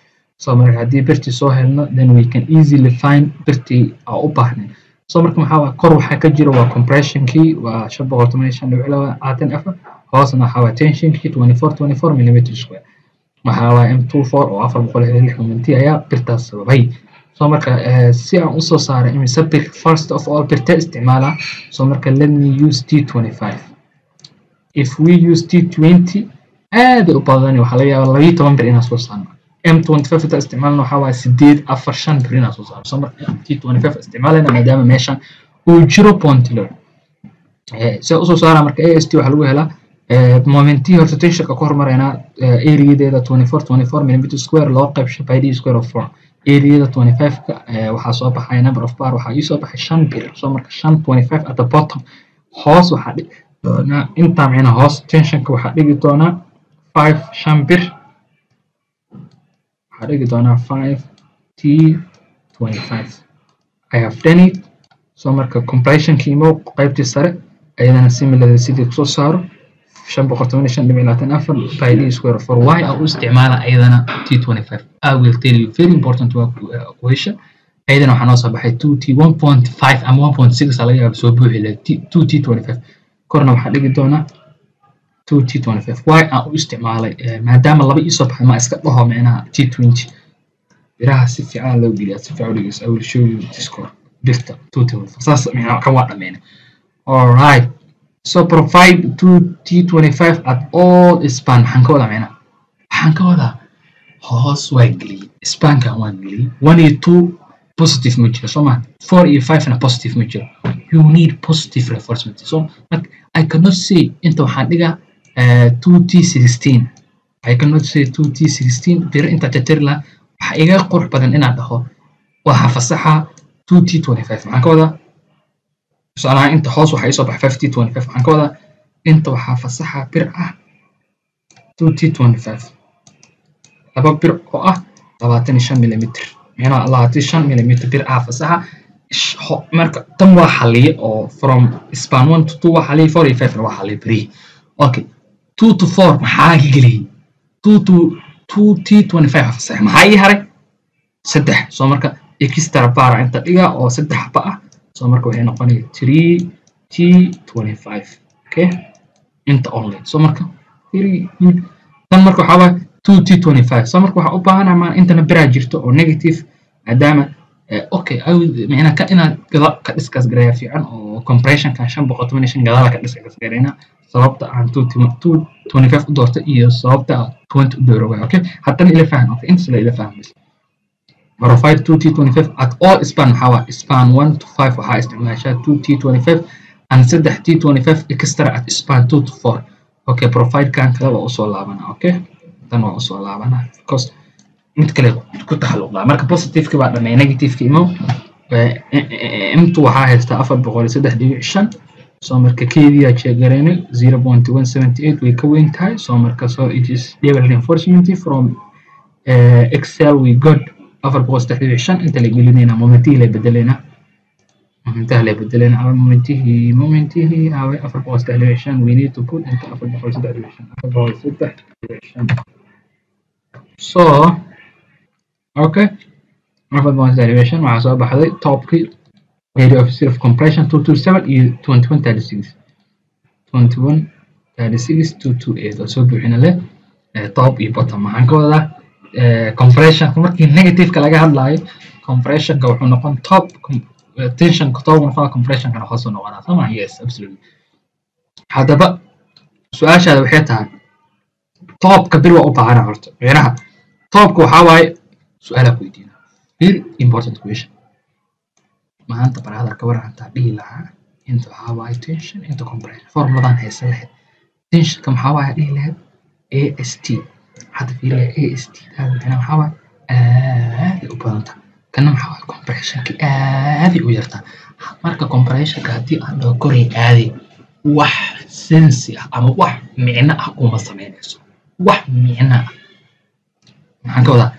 so marka haddii birtii soo helno then we can easily find birtii aa u baahnayn. So marka maxaa waaye kor waxaa ka jira waa compressionkii waa shan boqol toban shan dhibic laba labaatan afar hoosna waxaa waa tensionkii twenty four twenty four millimeter square. Waxaa waaye m two four oo afar boqol iyo lix momentii ayaa birtaas sababay. So marka si aan u soo saaray imise bir first of all birta isticmaalaa. So marka let me use t twenty five if we use t twenty aada u badan waxaa laga yaabaa labiyo toban bir inaan soo saarno m twenty five inta isticmaalna waxaa waaye sideed afar shan bir inaan soo saarno so marka t twenty five isticmaalayna maadaama meeshan uu jiro pontilo si u soo saara marka a s t waxaa lagu helaa momentii horta tensionka ku hormaraynaa twenty four twenty four millimeter square loo qaybsho by d square of four. Areada 25ka waxaa soo baxaya number of bar waxaa ii soo baxay shan bir soo marka shan 25 at the bottom hoos waxaa dhigi doonaa intaa micna hoos tensionka waxaa dhigi doonaa 5 shan bir waxaa dhigi doonaa 5 t 25 I have done it. Soo marka compressionka imo qaybtii sare. Ayadana similar sidii ku soo saaro d square for y. A u isticmaala ayadana t twenty five I will tell you very important waa question ayadana waxaa noo soo baxay two t one point five ama one point six laga yaaba soo buuxi lahayd two t twenty five korna waxaa dhigi two t u isticmaalay maadaama laba iisoo baxay ma iska dhaho micnaha t biraha si fiican loo geliyaa si fiican dhegeysa I will show you discord. Birta two t saas micnaha kan waa dhammeynay all right. So provide 2t25 at all span. Maxaan ka wadaa micna waxaan ka wadaa hoos waa geliyey spankan waan geliyey one iyo two positive ma jiro soo ma? Four iyo five positive ma jiro. You need positive reinforcement. So like i cannot say inta waxaan dhigaa two t sixteen i cannot say two t sixteen biro inta lahaa waxa iga qurux badan inaan dhaho. Waxaa fasaxa two t twenty five maxaan ka wadaa? Tusaalaha inta hoos waxaa isoo baxay 5t 25 waxaan ka wadaa? Inta waxaa fasaxa bir ah 2t 25 laba bir oo ah labaatan iyo shan milimitr micnaha labaatan iyo shan milimitr bir ah fasaxa. Marka tan waa xaliye oo from span one to two waa xaliye four iyo five na waa xaliye berihi okay two to four maxaa geliyey? Two to two t 25 fasaxa maxaa ii haray? Saddex soo marka extra bar inta dhiga oo saddex xaba ah. So marka waxay noqonaya three t okay? Inta only. So marka tan marka waxaa waaye two t twenty five so marka waxaa u baahanaha maan intana biraa jirto oo negative maadaama okay micnaa inaad gada ka discuss gareeya fiican oo compressionkan shan boqol toban iyo shan gadaala ka discuss gareyna sababta aan u doortay iyo sababta aan twenty u haddana ila faham okay? Intaas la ila bas provide 2t25 at all span maxaa span 1 to 5 waxaa isticmaashaa 2t25 and 3t25 extra at span 2 to 4 okay provide kan kale waa u soo laabana okay? Tan waa u soo laabana because mid kale ku taxalluqdaa marka positiveka baa dhamay negativeka imo intu waxaa haystaa afar boqol iyo saddex dhibic shan soo marka keediyaa jeegareynay 0.178 way ka weyn tahay. Soo marka so it is level reinforcement from uh, excel we got afar boqol saddex dhibic shan. Inta la gelinayna momentihii la bedelayna momentaha la bedelayna ama momentihii momentihii awe afar boqol saddex dhibic shan. We need to put inta afar boqol saddex dhibic shan. Afar boqol saddex dhibic shan. So okay. Afar boqol saddex dhibic shan waxaa soo baxday topkii area of zero of compression two two seven iyo twenty one thirty six twenty one thirty six two two eight. Oo soo buuxina leh top iyo bottom. Maxaan ka wadaa compressionka markii negativeka laga hadlayo compressionka wuxuu noqon top tensionka top noqon compressionkana hoos u noqonaa soma yes absolutely. Haddaba su'aashaada waxay tahay topka bir u baahana horta. Question maanta baraadarka warantaa dhihi lahaa inta waxaa waaye tension inta compression formuladan haysan lahayd tensionka maxaa waaye dhihi lahayd a s t. Hadda fiiriya a s t. Daada macnaa maxaa waaye aaday u badanta kana maxaa waaye compressionka aaday u yartaa marka compressionka haddii aan dhaho koray aaday wax sensi ah ama wax micno ah kuma samaynayso wax micno ah maxaan ka wadaa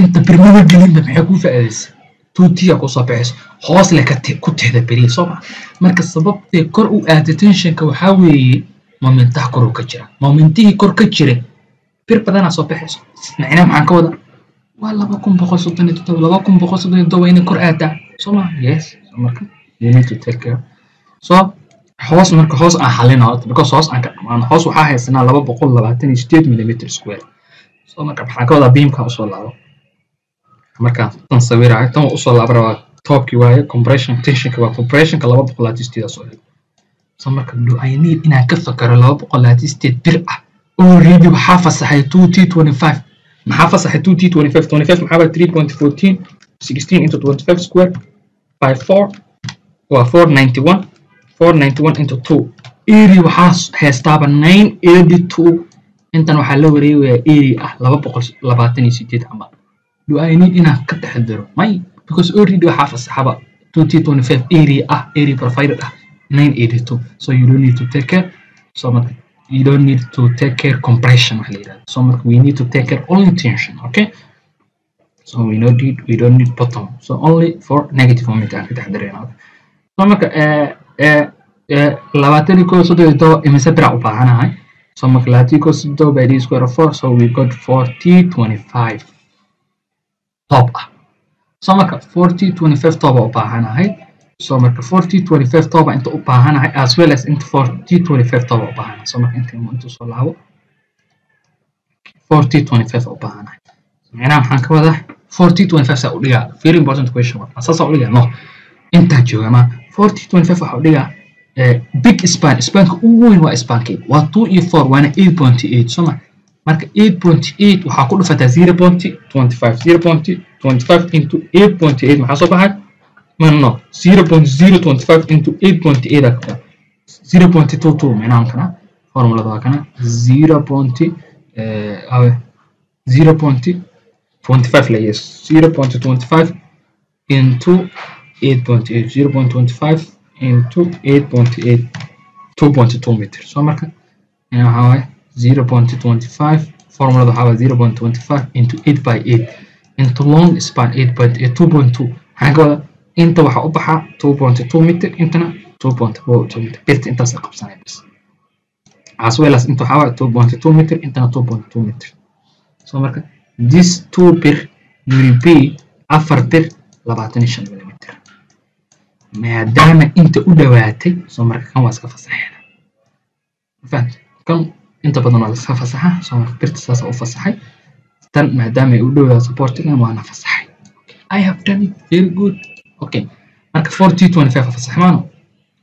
inta birmada gelinba maxay kuu faa'iidaysa tuutiya ku soo baxayso hoos le ku tehda beriya soo ma? Marka sababtee kor u aada tensionka waxaa weeye momentaha koruu ka jira. Momentihii kor ka jira bir badanaa soo baxayso macnaha maxaan ka wadaa waa laba kun boqol soddon iyo toddoba laba kun boqol soddon iyo toddoba inay kor aadaa soo yes marka. So hoos marka hoos aan xalina horta because hoos aan ka dhamaano hoos waxaa haysanaa laba boqol labaatan iyo sideed millimeter square. So marka maxaan ka wadaa beamka u soo laabo markaan tan sawirayo tan u soo laaba rabaa topkii waaye compression tensionka waa compressionka laba boqol labaatan sideed soo hel so marka do i need inaan ka fakaro laba boqol labaatan sideed bir ah? Already waxaa fasaxay? Two t twenty five maxaa fasaxay two t twenty five twenty five maxaa waa three point fourteen? Sixteen into twenty five square by four. Waa four ninety one four ninety one into two. Area waxaa haystaaba nine eighty two intan waxaa la wareegayaa area ah laba boqol labaatan iyo sideed camal do I need inaan ka taxadaro may because already waxaa fasaxaba 2025 area ah area provided ah 982 so you don't need to take care. So marka you don't need to take care compression wax la yidhahdo so marka we need to take care only tension okay so we don't need we don't need bottom. So only for negative moment aan ka taxadarayna so marka labaatan iyo kow soddon iyo todoba imise birac u baahanahay so marka labaatan iyo kow soddon by d square of four so we got forty twenty five top ah so marka forty twenty five toba u baahanahay so marka forty twenty as well as inta forty twenty five toba u baahanahay so marka inta inta soo laabo forty twenty five u baahanahay macnaha maxaan ka very important question. saasaa u dhigaa no intaa jooga ma forty twenty big span. Spanka ugu weyn waa spankii waa two iyo four waana eight point eight. soo marka eight point eight waxaa ku dhufataa zero point twenty five zero point twenty five into eight point eight maxaa soo baxay? No no zero point zero twenty five into eight point eight aa zero point two two micnaha kana? Formulada waa kana. Zero point awe. Zero point twenty five la yes zero point twenty five into eight point eight. Zero point twenty five into eight point eight. Two point two meter so marka waxaa waaye zero point twenty five. Formulada waxaa twenty five into eight by eight. Into long span eight point eight two point two. Maxaa ka wada? Inta waxaa u baxaa two point two meter intana two point four two meter. Birta intaas qabsanay bas as well as inta waxaa point two meter intana two point two meter. So marka this two bir will be afar bir labaatan iyo shan millimeter. Maadaama inta u dhowaatay soo marka kan waa iska fasaxeena kan inta badan waa iska fasaxa soo marka birta saasa u fasaxay tan maadaama u dhowdaa supportigan waana fasaxay I have done it. Very good. Okay. marka forty twenty five fasax maano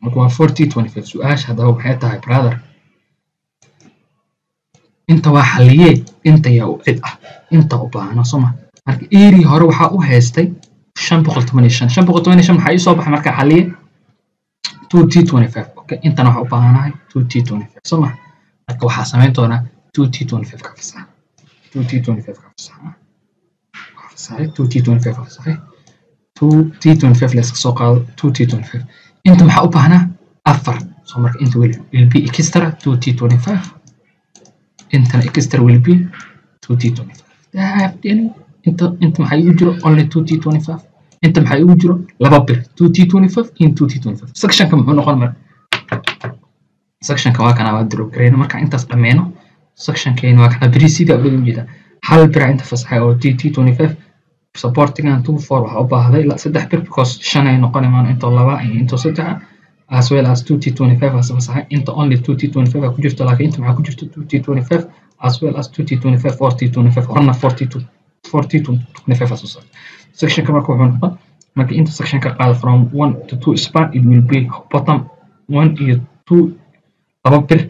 marka waa forty twenty five su'aasha haddaba waxay tahay brother inta waa xaliyee inta yaa u cid ah inta u baahna soo ma marka eri hore waxaa u haystay shan boqol toban iyo shan shan boqol toban iyo shan maxaa ii soo baxay marka xaliye two t twenty five okay. intana waxaa u baahanahay two t twenty five soo marka waxaa samayn doonaa two t twenty five ka fasaxa two t twenty five ka fasaxa inta maxaa u baahnaa afar soo marka inta will will be extra two t twenty five intana extra will be two t twenty five inta inta maxaa igu jiro only two t twenty five inta maxaa igu jiro laba bir two t twenty five in two t twenty five sectionka muxuu noqon marka sectionka waa kana waa drop gareyna marka intaas dhammeeno sectionkeena waa kana beri sidaa uga jeeda hal bira inta fasaxay oo t t twenty five supportingan two four waxaa u baahday. Saddex bir because shan ay noqon imaan intoo laba iyo intoo saddexa as well as two t twenty five aa fasaxay inta only two t twenty five aa ku jirto laakiin inta maxaa ku jirto two t twenty five as well as two t twenty five four t twenty five horna forty two forty to twenty five as well sectionka marka wuxuu noqon marka inta sectionka qaado from one to two span it will be bottom one iyo two laba bir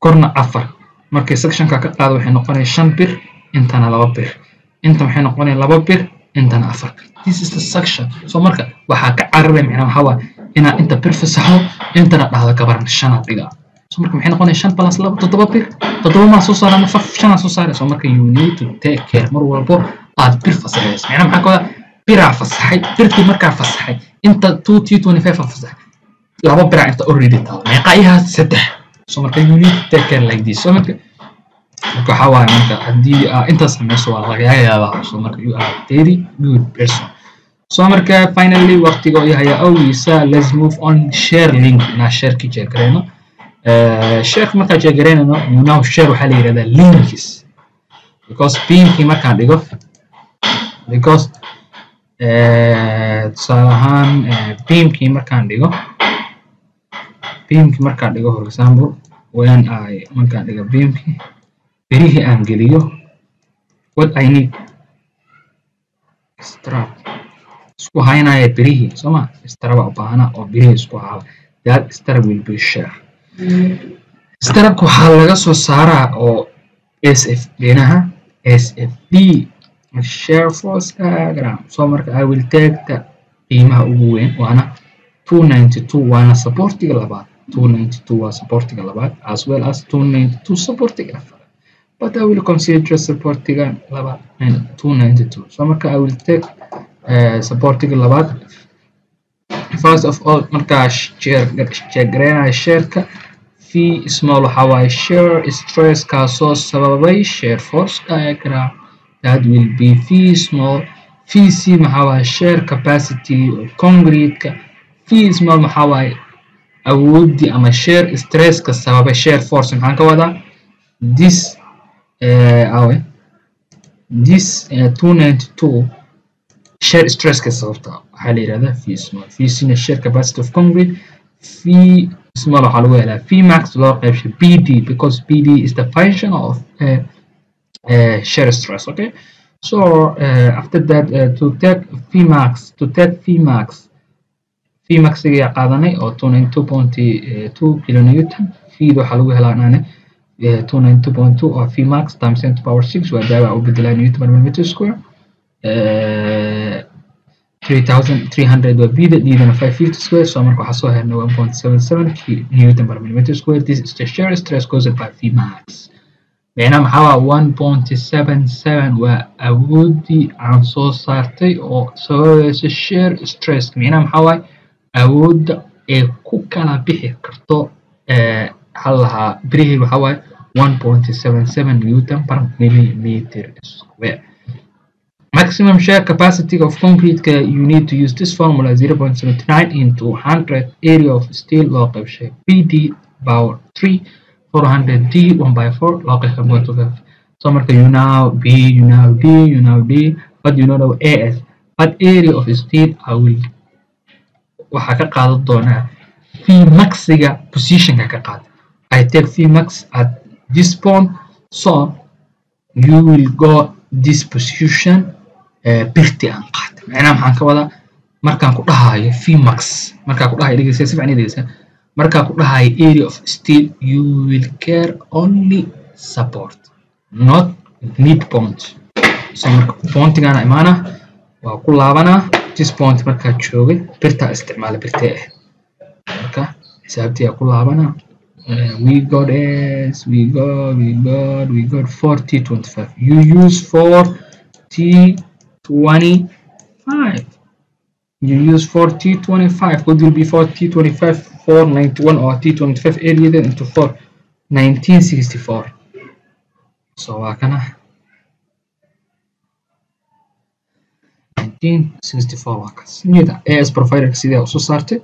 korna afar. Markay sectionka ka qaado waxay noqonaya shan bir intana laba bir inta waxay noqonaya laba bir intana afar. This is the section. So marka waxaa ka cararaya macnaa waxaa inaa inta bir fasaxo intana dhahdo gabaran shanaad dhigaa so marka maxay noqonaya shan plus laba toddoba bir toddoba maa soo saara ama shanaa soo saara so marka you need to take care. Mar walbo aad bir fasaxayso macnaa maxaa ka biraa fasaxay. Birtii markaa fasaxay. Inta two t twenty five aa fasaxay laba inta already taalo meeqa iyaha saddex. So marka you need to take care like this. So marka marka waxaa waaye marka haddii aa intaas sameyso waa laga yaabaa so marka you are very good person. So marka finally waqtiga oo yahay awgiisa let's move on share link. Inaa share ki jeegareyno share markaa jeegareynayno you know share waxaa la yidhahdaa links because pinkii markaan dhigo because tusaale ahaan beamkii markaan dhigo beamkii markaan dhigo for example when I markaan dhigo beamkii berihii aan geliyo. What I need. Strap. Isku haynaya berihii sooma straba u oo berihii isku haaba that strap will be share strapka waxaa laga soo saaraa oo sfdnaha sfd share force diagram so marka I will take the qiimaha ugu weyn waana 292 waana supportiga labaad 292 waa supportiga labaad as well as 292 supportiga afraad but I will consider supportiga laba two ninety two. So marka I will take uh, supportiga labaad first of all markaa sheegareynaya shareka fee small waxaa share stress kaasoo sababay share force diagram that will be fee small fee c maxaa waaye share capacity concrete-ka fee small maxaa waaye awoodii ama share stresska sababay share force. Maxaan ka wadaa? This uh, awe this uh, 292 share stresska sababta waxaa la yihahdaa fee small. Fee cna share capacity of concrete fee small waxaa lagu helaa. Fee max loo qeybshay bd because bd is the function of uh, uh, share stress okay? So uh, after that uh, to take fee max to take fee max fee maxiga qaadanay oo 292.2 kilonewton feed waxaa lagu helaa naane 292.2 oo fee max times 10 to power 6 waa daawa u bedelaa newton millimeter square. 3300 waa bida diidana 550 square so marka waxaa soo helna 1.77 newton per millimeter square. This is the shear stress caused by fee max micnaha maxaa waa 1.77 waa awoodii aan soo saartay oo sababaysa shear stress. Micnaha maxaa waaye awoodda ee ku kala bixi karto lahaa beriheed waxaa waaye 1.77 newton per millimeter square. Maximum share capacity of concrete you need to use this formula 0.79 into 100 area of steel loo qeybshay bd power 3 400d 1 by 4 loo qeybshay 1.25 so marka you now b you now d you now d but you know as but area of steel i will waxaa ka qaadan doonaa fee maxiga positionka ka qaada i take fee max at this point so you will go this position birti aan qaata macnaha maxaan ka wadaa? Markaan ku dhahayo fee max markaan ku dhahayo dhegeysa si fiican dhegeysa. Markaan ku dhahayo area of steel you will care only support not mid point. So marka pointigaana imaana waa ku laabanaa this point markaa joogay birtaa isticmaala birtee ah marka xisaabtiyaa ku laabanaa we got s we got we got we got 40 25 you use 4 25 you use 40 25 what will be 40 25 491 or t 25 area then into 4 1964 so waa kana nida as provider sidee u soo saartay?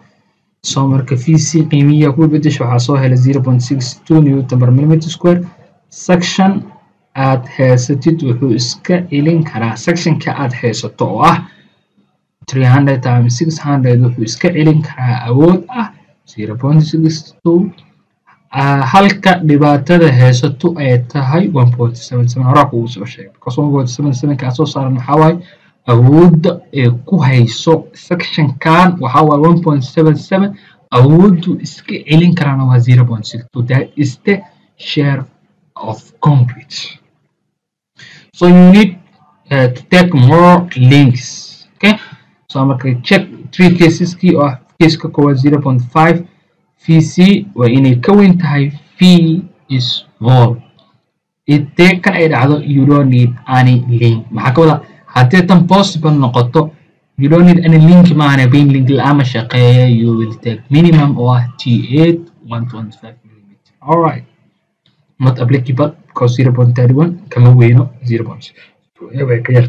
Soo marka vc qiimiya ku bedesha waxaa soo helay 0.62 newton per millimeter square. Section aad heysatid wuxuu iska celin karaa. Sectionka aad haysato oo ah 300 times 600 wuxuu iska celin karaa. Awood ah 0.62 halka dhibaatada haysato ay tahay 1.77 horaa kugu soo sheegay because 1.77 kaa soo saaran waxaa waaye awoodda ee ku hayso sectionkan waxaa waaye 1.77 awooddu iska celin karaana waa 0.62 that is the share of concrete so you need uh, to take more links okay? So marka check three cases kii oo ah koowaad 0.5 vc waa inay ka weyn tahay v is vol. Intee kan ay dhacdo you don't need any link. Maxaa ka wada haddii tan possible noqoto. You don't need any link maana bain link la-aama shaqeeya. You will take minimum oo ah t8 125 millimeter. All right. Not applicable because 0.31 kama weyno 0.2 way ka yar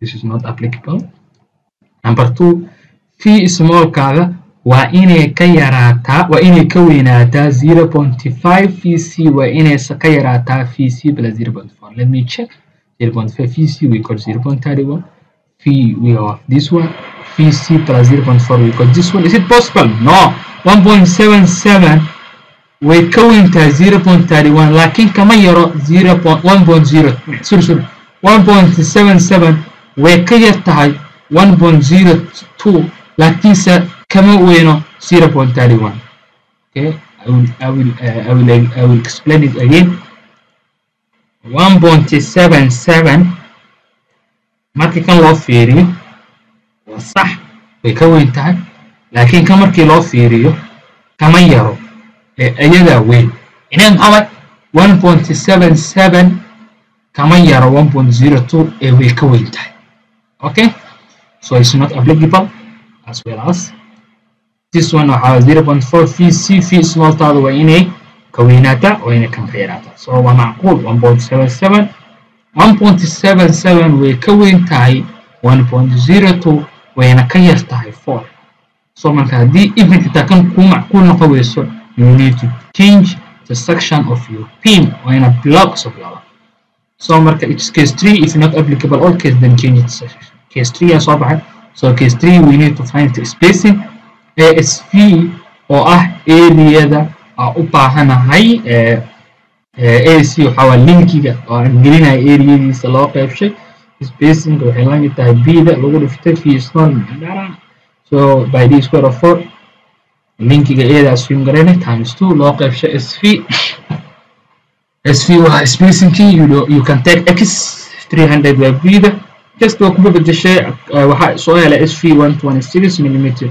this is not applicable. Number two fee smallkaaga waa inay ka yaraataa waa inay ka weynaataa 0.5 vc waa inay ka yaraataa vc plus 0.4 let me check 0.5 vc we got 0.31 v we have this one vc plus 0.4 we got this one. Is it possible? No. 1.77 way ka weyntahay 0.31 laakiin kama yaro 0.1.0 sorry sorry. 1.77 way ka yar tahay 1.02 laakiinse kama weyno 0.31 okay? I will I will uh, I will I will explain it again 1.77 markii kan loo fiiriyo waa sax way ka weyn tahay. Laakiin kan markii loo fiiriyo kama yaro ee ayadaa weyn. Inaa maxaa waay 1.77 kama yaro 1.02 ee way ka weyn tahay. Okay? So it's not applicable as well as this one waxaa 0.4 v c v smalltaadu waa inay ka weynaataa waa inay kan ka yaraataa so waa macquul 1.77 1.77 way ka weyn tahay 1.02 wayna ka yar tahay 4 so marka haddii even kan kuu macquul noqon weyso you need to change the section of your pin waa ina block cusub laba so marka it's case 3 if not applicable. All case then change the section. Case 3 yaa soo so case 3 we need to find the spacing asv oo ah areada u baahanahay ac waxaa linkiga oo aan gelinayo areadiisa loo qeybshay. Spacing waxay la mid tahay b-da lagu dhiftay small mandara so by d square of four linkiga eeda assume garayna times two loo qeybshay sv sv waa spacingkii you, can take x 300 waa b-da. Just waa kuba bedeshay waxaa soo helay sv 126 millimeter.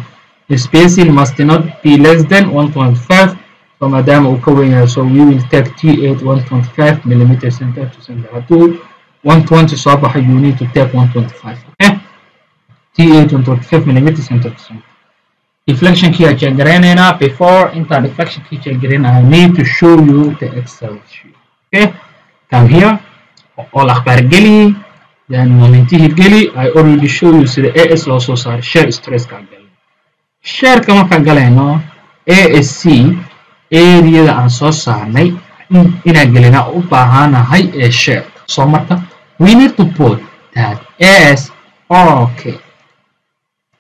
Spacing must not be less than 1.5 so maadaama uu ka weyn yahay so we will take t8 125 millimeter center to center. Hadduu 120 soo baxay you need to take 125 okay t8 125 millimeter center to center. Deflection key aan garanaynaa before intaan deflection key check I need to show you the excel sheet. Okay? Come here all akhbaar geli. Then momentihii geli. I already show you sida as loo soo saaray share stress kaa gali shareka markaan asc areada aan soo saarnay inaan gelinaa u baahanahay ee share so marka we need to put that as okay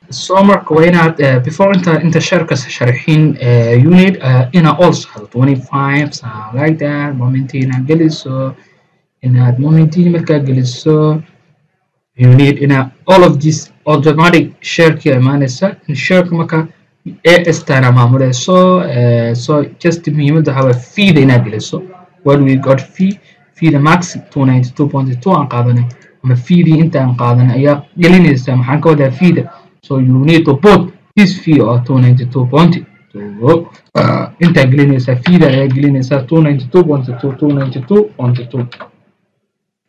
so marka waa inaad uh, before inta inta sharkas sharxin uh, you need uh, ina all saxdo 25 something like that momentii inaad geliso inaad momentii markaa geliso you need ina all of this automatic shareki imaanaysa shareka marka tana maamuleyso so just muhiimadda waxaa waa feeda inaad geliso what we got fee? Feeda max 292.2 aan qaadanay ama feedii inta qaadanay ayaa gelinaysa maxaan ka wadaa feeda so you need to put this fee or 292.2 uh, intaa gelinaysaa feeda ayaa gelinaysaa 292.2 292.2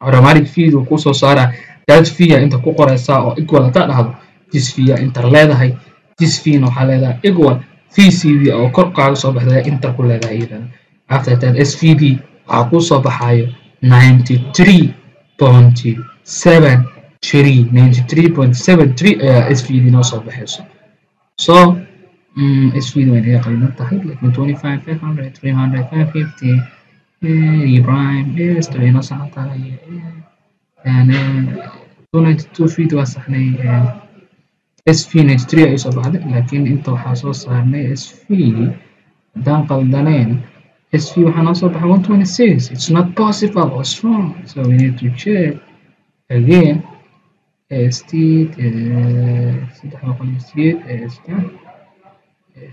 automatic feed uu ku soo saaraa that fee inta ku qoraysaa oo equal hadaa dhahdo. This fee inta leedahay fee waxaa leedahay equal vcv oo kor kaaga soo baxdaya inta ku leedahay iyadana after that svd waxaa kuu soo baxayo 93.7 three ninety three point seven three ayaa svd noo soo baxayso. So um, svd way naga qaldan tahay laakiin twenty five five hundred three hundred five fifty ibrahim est way noo saxan tahay two ninety two feet waa saxnay sv ninety three ayay soo baxday lakin inta waxaa soo saarnay sv haddaan qaldaneen waxaa baxay one twenty six it's not possible. Or strong so we need to check again. St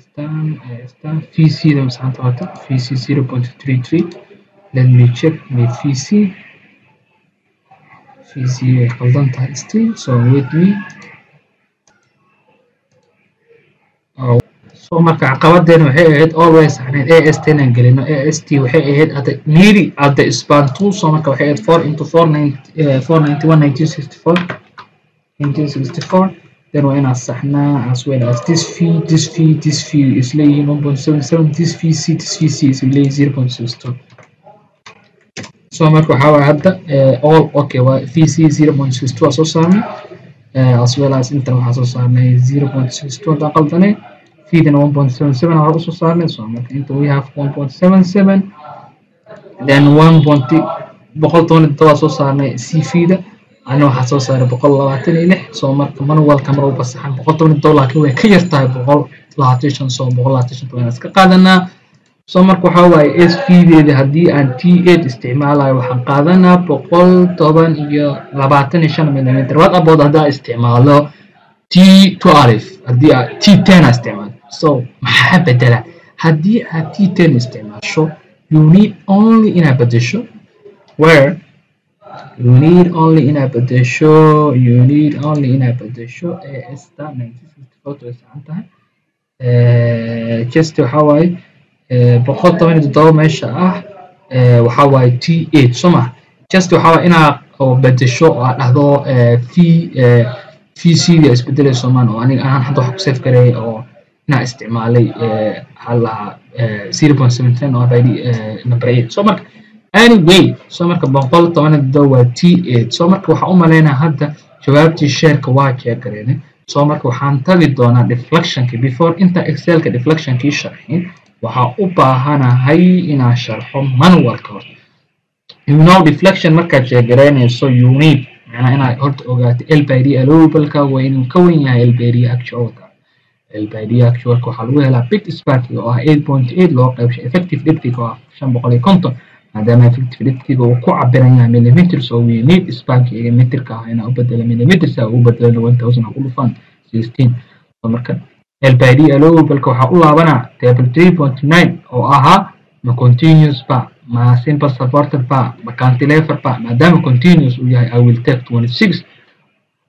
stan vc vc zero point three three. Let me check my vc vc way qaldan still. So wait me so marka caqabadeena waxay ahayd always saxneed ast inaan gelino ast waxay ahayd at nearly at the span two so marka waxay ahayd four into four four ninety one nineteen sixty four 1964 then waa inaan saxnaa as well as this fee this fee this fee is leeyihiin 1.77 this fee c this fee c is leeyihiin 0.62 so marka waxaa waaya hadda all okay waa fee c 0.62 waa soo saarnay. As well as intan waxaa soo saarnay 0.62 haddaan qaldanay feedana 1.77 waa u soo saarnay so marka inta we have 1.77 then 1. boqol toban waa soo saarnay c feeda ana waxaa soo saaray boqol labaatan iyo lix soo marka manualka mar walba saxan boqol toban dolar laakiin way ka yartahay boqol labaatan shan soo boqol labaatan shan toban iska qaadanaa soo marka waxaa waaye s feedeeda haddii aan t eight isticmaalayo waxaan qaadanaa boqol toban iyo labaatan iyo shan millimeter what about haddaa isticmaalo t twelve haddii aad t ten aa isticmaalo so maxaa bedela haddii aad t ten isticmaasho you need only inaad bedesho where you need only inaad bedesho you need only inaad bedesho sta 1964 way sacan tahay just waxaa waaye boqol toban iyo meesha ah waxaa waaye t eight soo ma just waxaa waay inaa oo bedesho oo aad dhahdo v v c da isbedelayso maan oo aniga ahaan hadda wax ku save gareeyay oo inaa isticmaalay waxaa lahaa marka anyway so marka boqol toban do waa t eight. So marka waxaa u malaynaa hadda jawaabtii shareka waa jeegareynay so marka waxaan tagi doonaa deflectionki before inta excelka deflectionkii sharxin waxaa u baahanahay inaan sharxo manualka horta you know deflection markaad jeegareynayso you need macnaa inaad horta ogaato lbd allowable-ka waa inuu ka wen yahay lbd actualka lbd actualka waxaa lagu helaa bit sparkiga oo ah eight point loo qaybshay effective deptiga oo ah shan boqol iyo konton maadaama effective deptiga uu ku cabiran millimeters oo we need sparkiga meterka ah inaa u bedelo millimeters ah ugu bedelana one thousand ku dhufan sixteen. So marka lbd allowable-ka waxaa u laabanaa table three point nine oo ahaa ma continuous ba ma simple supported ba ma cantilever ba maadaama continuous uu yahay i will take twenty six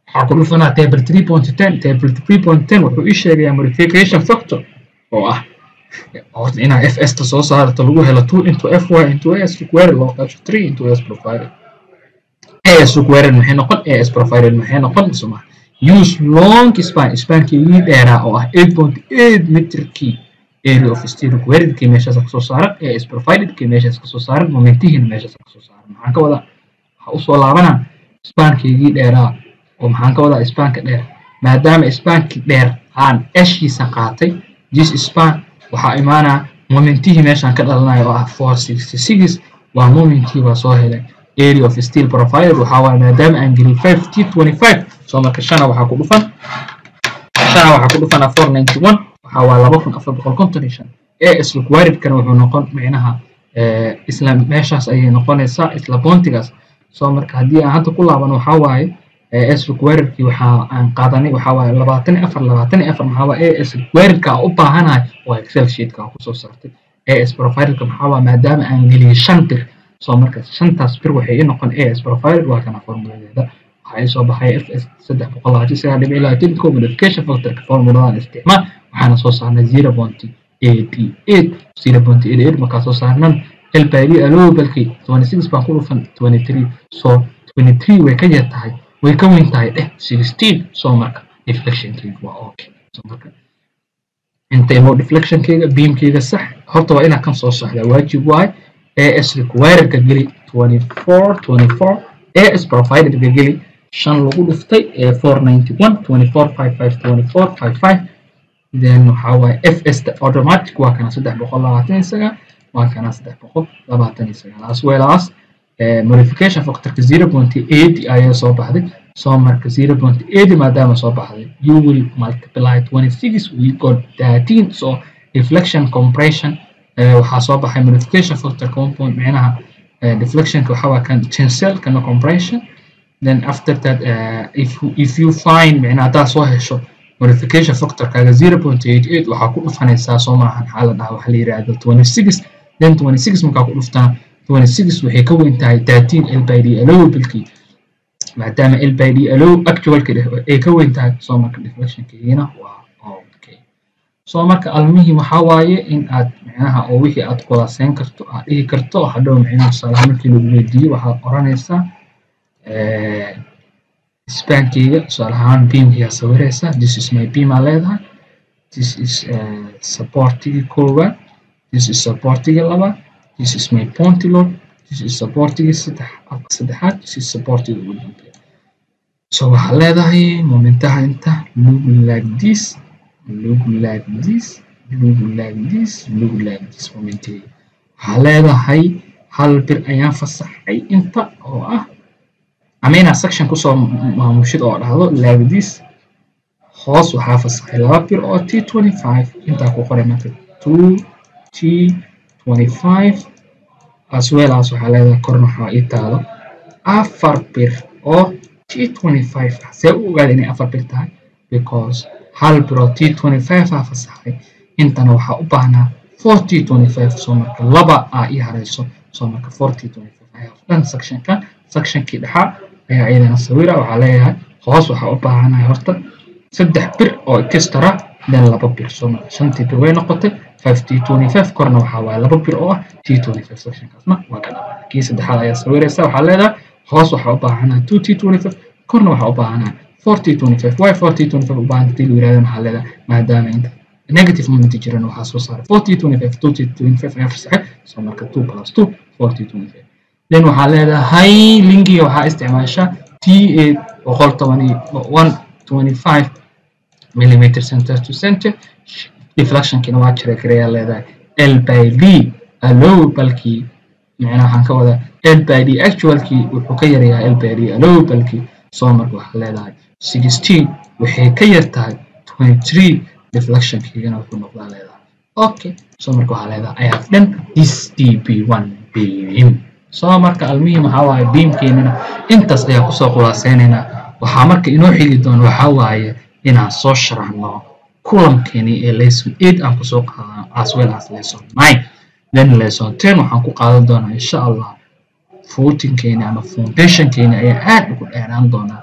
waxaa ku dhufanaa table three point ten table three point ten wuxuu ii sheegayaa modification factor. Oo ah horta inaa f s ta soo saarto lagu helo two into f y into a s squared loo qaybsho three into s provided a s squared maxay noqon a s provided maxay noqon suma. Use long span spankii dheeraa oo ah eight point eight meterkii area of squaredkii meeshaas ka soo saaran a s providedkii meeshaas ka soo saaran momentihiina meeshaas ka soo saaran maxaan ka wadaa waxaa u soo laabanaa spankeygii dheeraa oo maxaan ka wadaa spanka dheer maadaama spanki dheer aan eshiisa qaatay this span waxaa imaanaa momentihii meeshaan ka dhalanayo oo ah four sixty six waa momentii baa soo helay. Area of steel provided waxaa maadaama aan gelin five t twenty five soo marka shana waxaa ku dhufan. Shana waxaa ku dhufanaa four ninety one waxaa waa laba kun afar boqol konton iyo shan. A s requiredkana wuxuu noqon micnaha isla meeshaas ayay noqonaysaa isla boontigaas. Soo marka haddii aan hadda ku laabano waxaa waaye s requiredkii waxaa aan qaadanay waxaa waaye labaatan afar labaatan afar maxaa waaye a s requiredka u baahanahay waa excel sheetka aan ku soo saartay. A s providedka maxaa waaye maadaama aan geliyay shan bir soo marka shantaas bir waxay ii noqon a s provided waa kana formuladeeda. Waxaa ii soo baxay f s saddex boqol labaatan sagaal dhibic labaatan ko modification factorka formuladan isticmaal waxaana soo saarnay zero point eighty eight zero point eighty eight markaa soo saarnan lbd allowable-kii twenty six baan ku dhufan twenty three so twenty three way ka yar tahay way ka weyn tahay dheh sixteen soo marka deflectionkeyga waa okay so marka intaymo deflectionkeyga beamkeyga sax. Horta waa inaa kan soo saxdaa waajib waaye as requiredka geli. twenty four twenty four as providedka geli. Shan lagu dhuftay four ninety one twenty four five five twenty four five five. Then waxaa waaye f s automatic. Waa kana saddex boqol labaatan iyo sagaal waa kana saddex boqol labaatan iyo sagaal as well as modification factorka zero point eighty ayaa soo baxday. Soo marka zero point eighty maadaama soo baxday you will multiply twenty six we got thirteen. So deflection compression waxaa soo baxay modification factor compound micnaha deflectionka waxaa waa kan tensile kana compression. Then after that if, you find micnaha haddaad soo hesho modification factorkaaga zero point eight eight waxaa ku dhufanaysaa soo maahan maxaa la dhahaa waxa la yidhaahdo twenty six then twenty six markaa ku dhuftaa waxay ka weyn tahay lbd allowable-kii maadaama lbd allow actualka ay ka weyn tahay soo marka deflectionkeygina waa okay soo marka almihii waxaa waaye in aad micnaha oo wixii aad khulaaseyn karto aad dhihi karto hadhow micnaha tusaalaha markii lagu weydiiyo waxaad oranaysaa spankeyga tusaale ahaan beamkiyaa sawiraysa this is my beam leedahay. This is supportigii koowaad. This is supportigii labaad this is my ponty load this is supportigii saddex saddexaad this is supportigii ugu dambeeya so waxaa leedahay momentaha inta look like this look like this look like this look like this momentahii waxaa leedahay hal bir ayaan fasaxay inta oo ah. Ama section ku soo maamushid oo dhahdo like this. Hoos waxaa fasaxay laba bir oo t twenty five intaa ku qoray marka two t twenty five as well as waxaa leedahay korna waxaa ii taalo. Afar bir oo t ah. See u ogaada inay afar bir tahay because hal bir oo t twenty five ah fasaxay intana waxaa u baahnaa soo marka laba aa ii harayso soo marka four t twenty five ayaa dhan sectionka. Sectionkii dhexaa ayaa iyadana sawira waxaa leeyahay hoos waxaa u baahanahay horta saddex bir oo extra then laba bir soo marka shantii bir way noqotay korna waxaa laba bir oo ah t twenty five waa ka dhamaa kii saddexaad ayaa sawiraysa waxaa leedahay hoos waxaa u baahanaa two t korna waxaa u baahanaa four maadaama inta negative moment jiran waxaa soo saaray. Four t twenty five two t twenty five ayaa fasaxay so marka two plus two then waxaa leedahay linkiga waxaa isticmaashaa t boqol toban one twenty five millimeter center to center deflectionkiina waa jira gareyaa leedahay l by d allobalkii micnaha waxaan ka wadaa l by d actualkii wuxuu ka yarayaa l by d allobalkii soo marka waxaa leedahay sixteen waxay ka yar twenty three deflectionkiigana wuxuu noqdaa leedahay okay soo marka waxaa leedahay i have this d b one beam soo marka almuhim waxaa waaye beamkeenana intaas ayaa ku soo khulaaseynaynaa waxaa marka inoo xigi doona waxaa waaye inaan soo sharaxno kulankeeni ee lesson eight aan ku soo qaadano as well as lesson nine. Then lesson ten waxaan ku qaadan doonaa insha allah footinkeeni ama foundationkeeni ayaa aad ugu dheeraan doonaa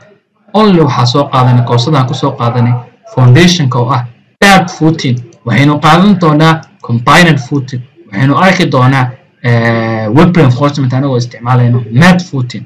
only waxaa soo qaadanay koorsadaan ku soo qaadanay foundationka oo ah bad footing waxaynu qaadan doonaa combined footing. Waxaynu arki doonaa web reinforcement anagoo isticmaalayno mad footing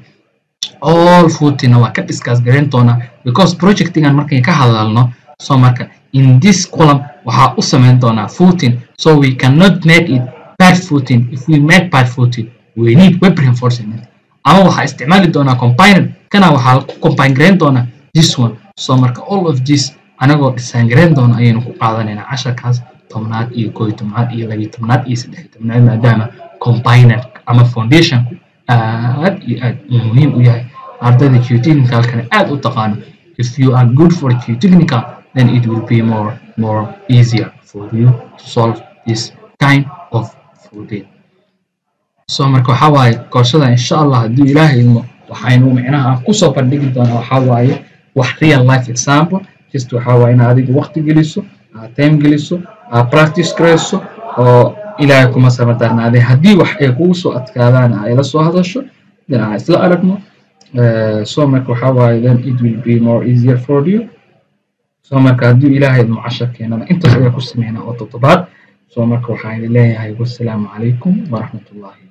all footingna waa ka discuss garan doonaa because projectingan markay ka hadalno so marka in this column waxaa u samayn doonaa footing so we cannot make it bad footing if we make bad footing we need web reinforcement. Ama waxaa isticmaali doonaa combined kana waxaa ku combine garan doonaa this one. So marka all of this anagoo design garan doona ayaynu ku qaadanaynaa casharkaas tobnaad iyo kooyo tobnaad iyo labiyo tobnaad iyo saddex tobnaad maadaama combined ama foundationku aad iyo aad muhiim u yahay. Ardayda geotechnicalkana aad u taqaano. If you are good for geotechnical then it will be more more easier for you to solve this kind of footing so marka waxaa waaye koorsada insha allah haddii ilaahay idmo waxaynu micnaha ku soo bandhigi doonaa waxaa waaye wax real life example. Just waxaa waaye inaad adiga waqti geliso aad time geliso aad practice garayso oo ilaahay kuma samadarnaaday haddii wax ay kugu soo adkaadaan ay la soo hadasho then aan isla aragno so marka waxaa waaye then it will be more easier for you. so marka haddii ilaahay idmo casharkeenana intaas ayaa ku sameynaa oo toddobaad so marka waxaan leeyahay wassalaamu calaykum waraxmatullaahi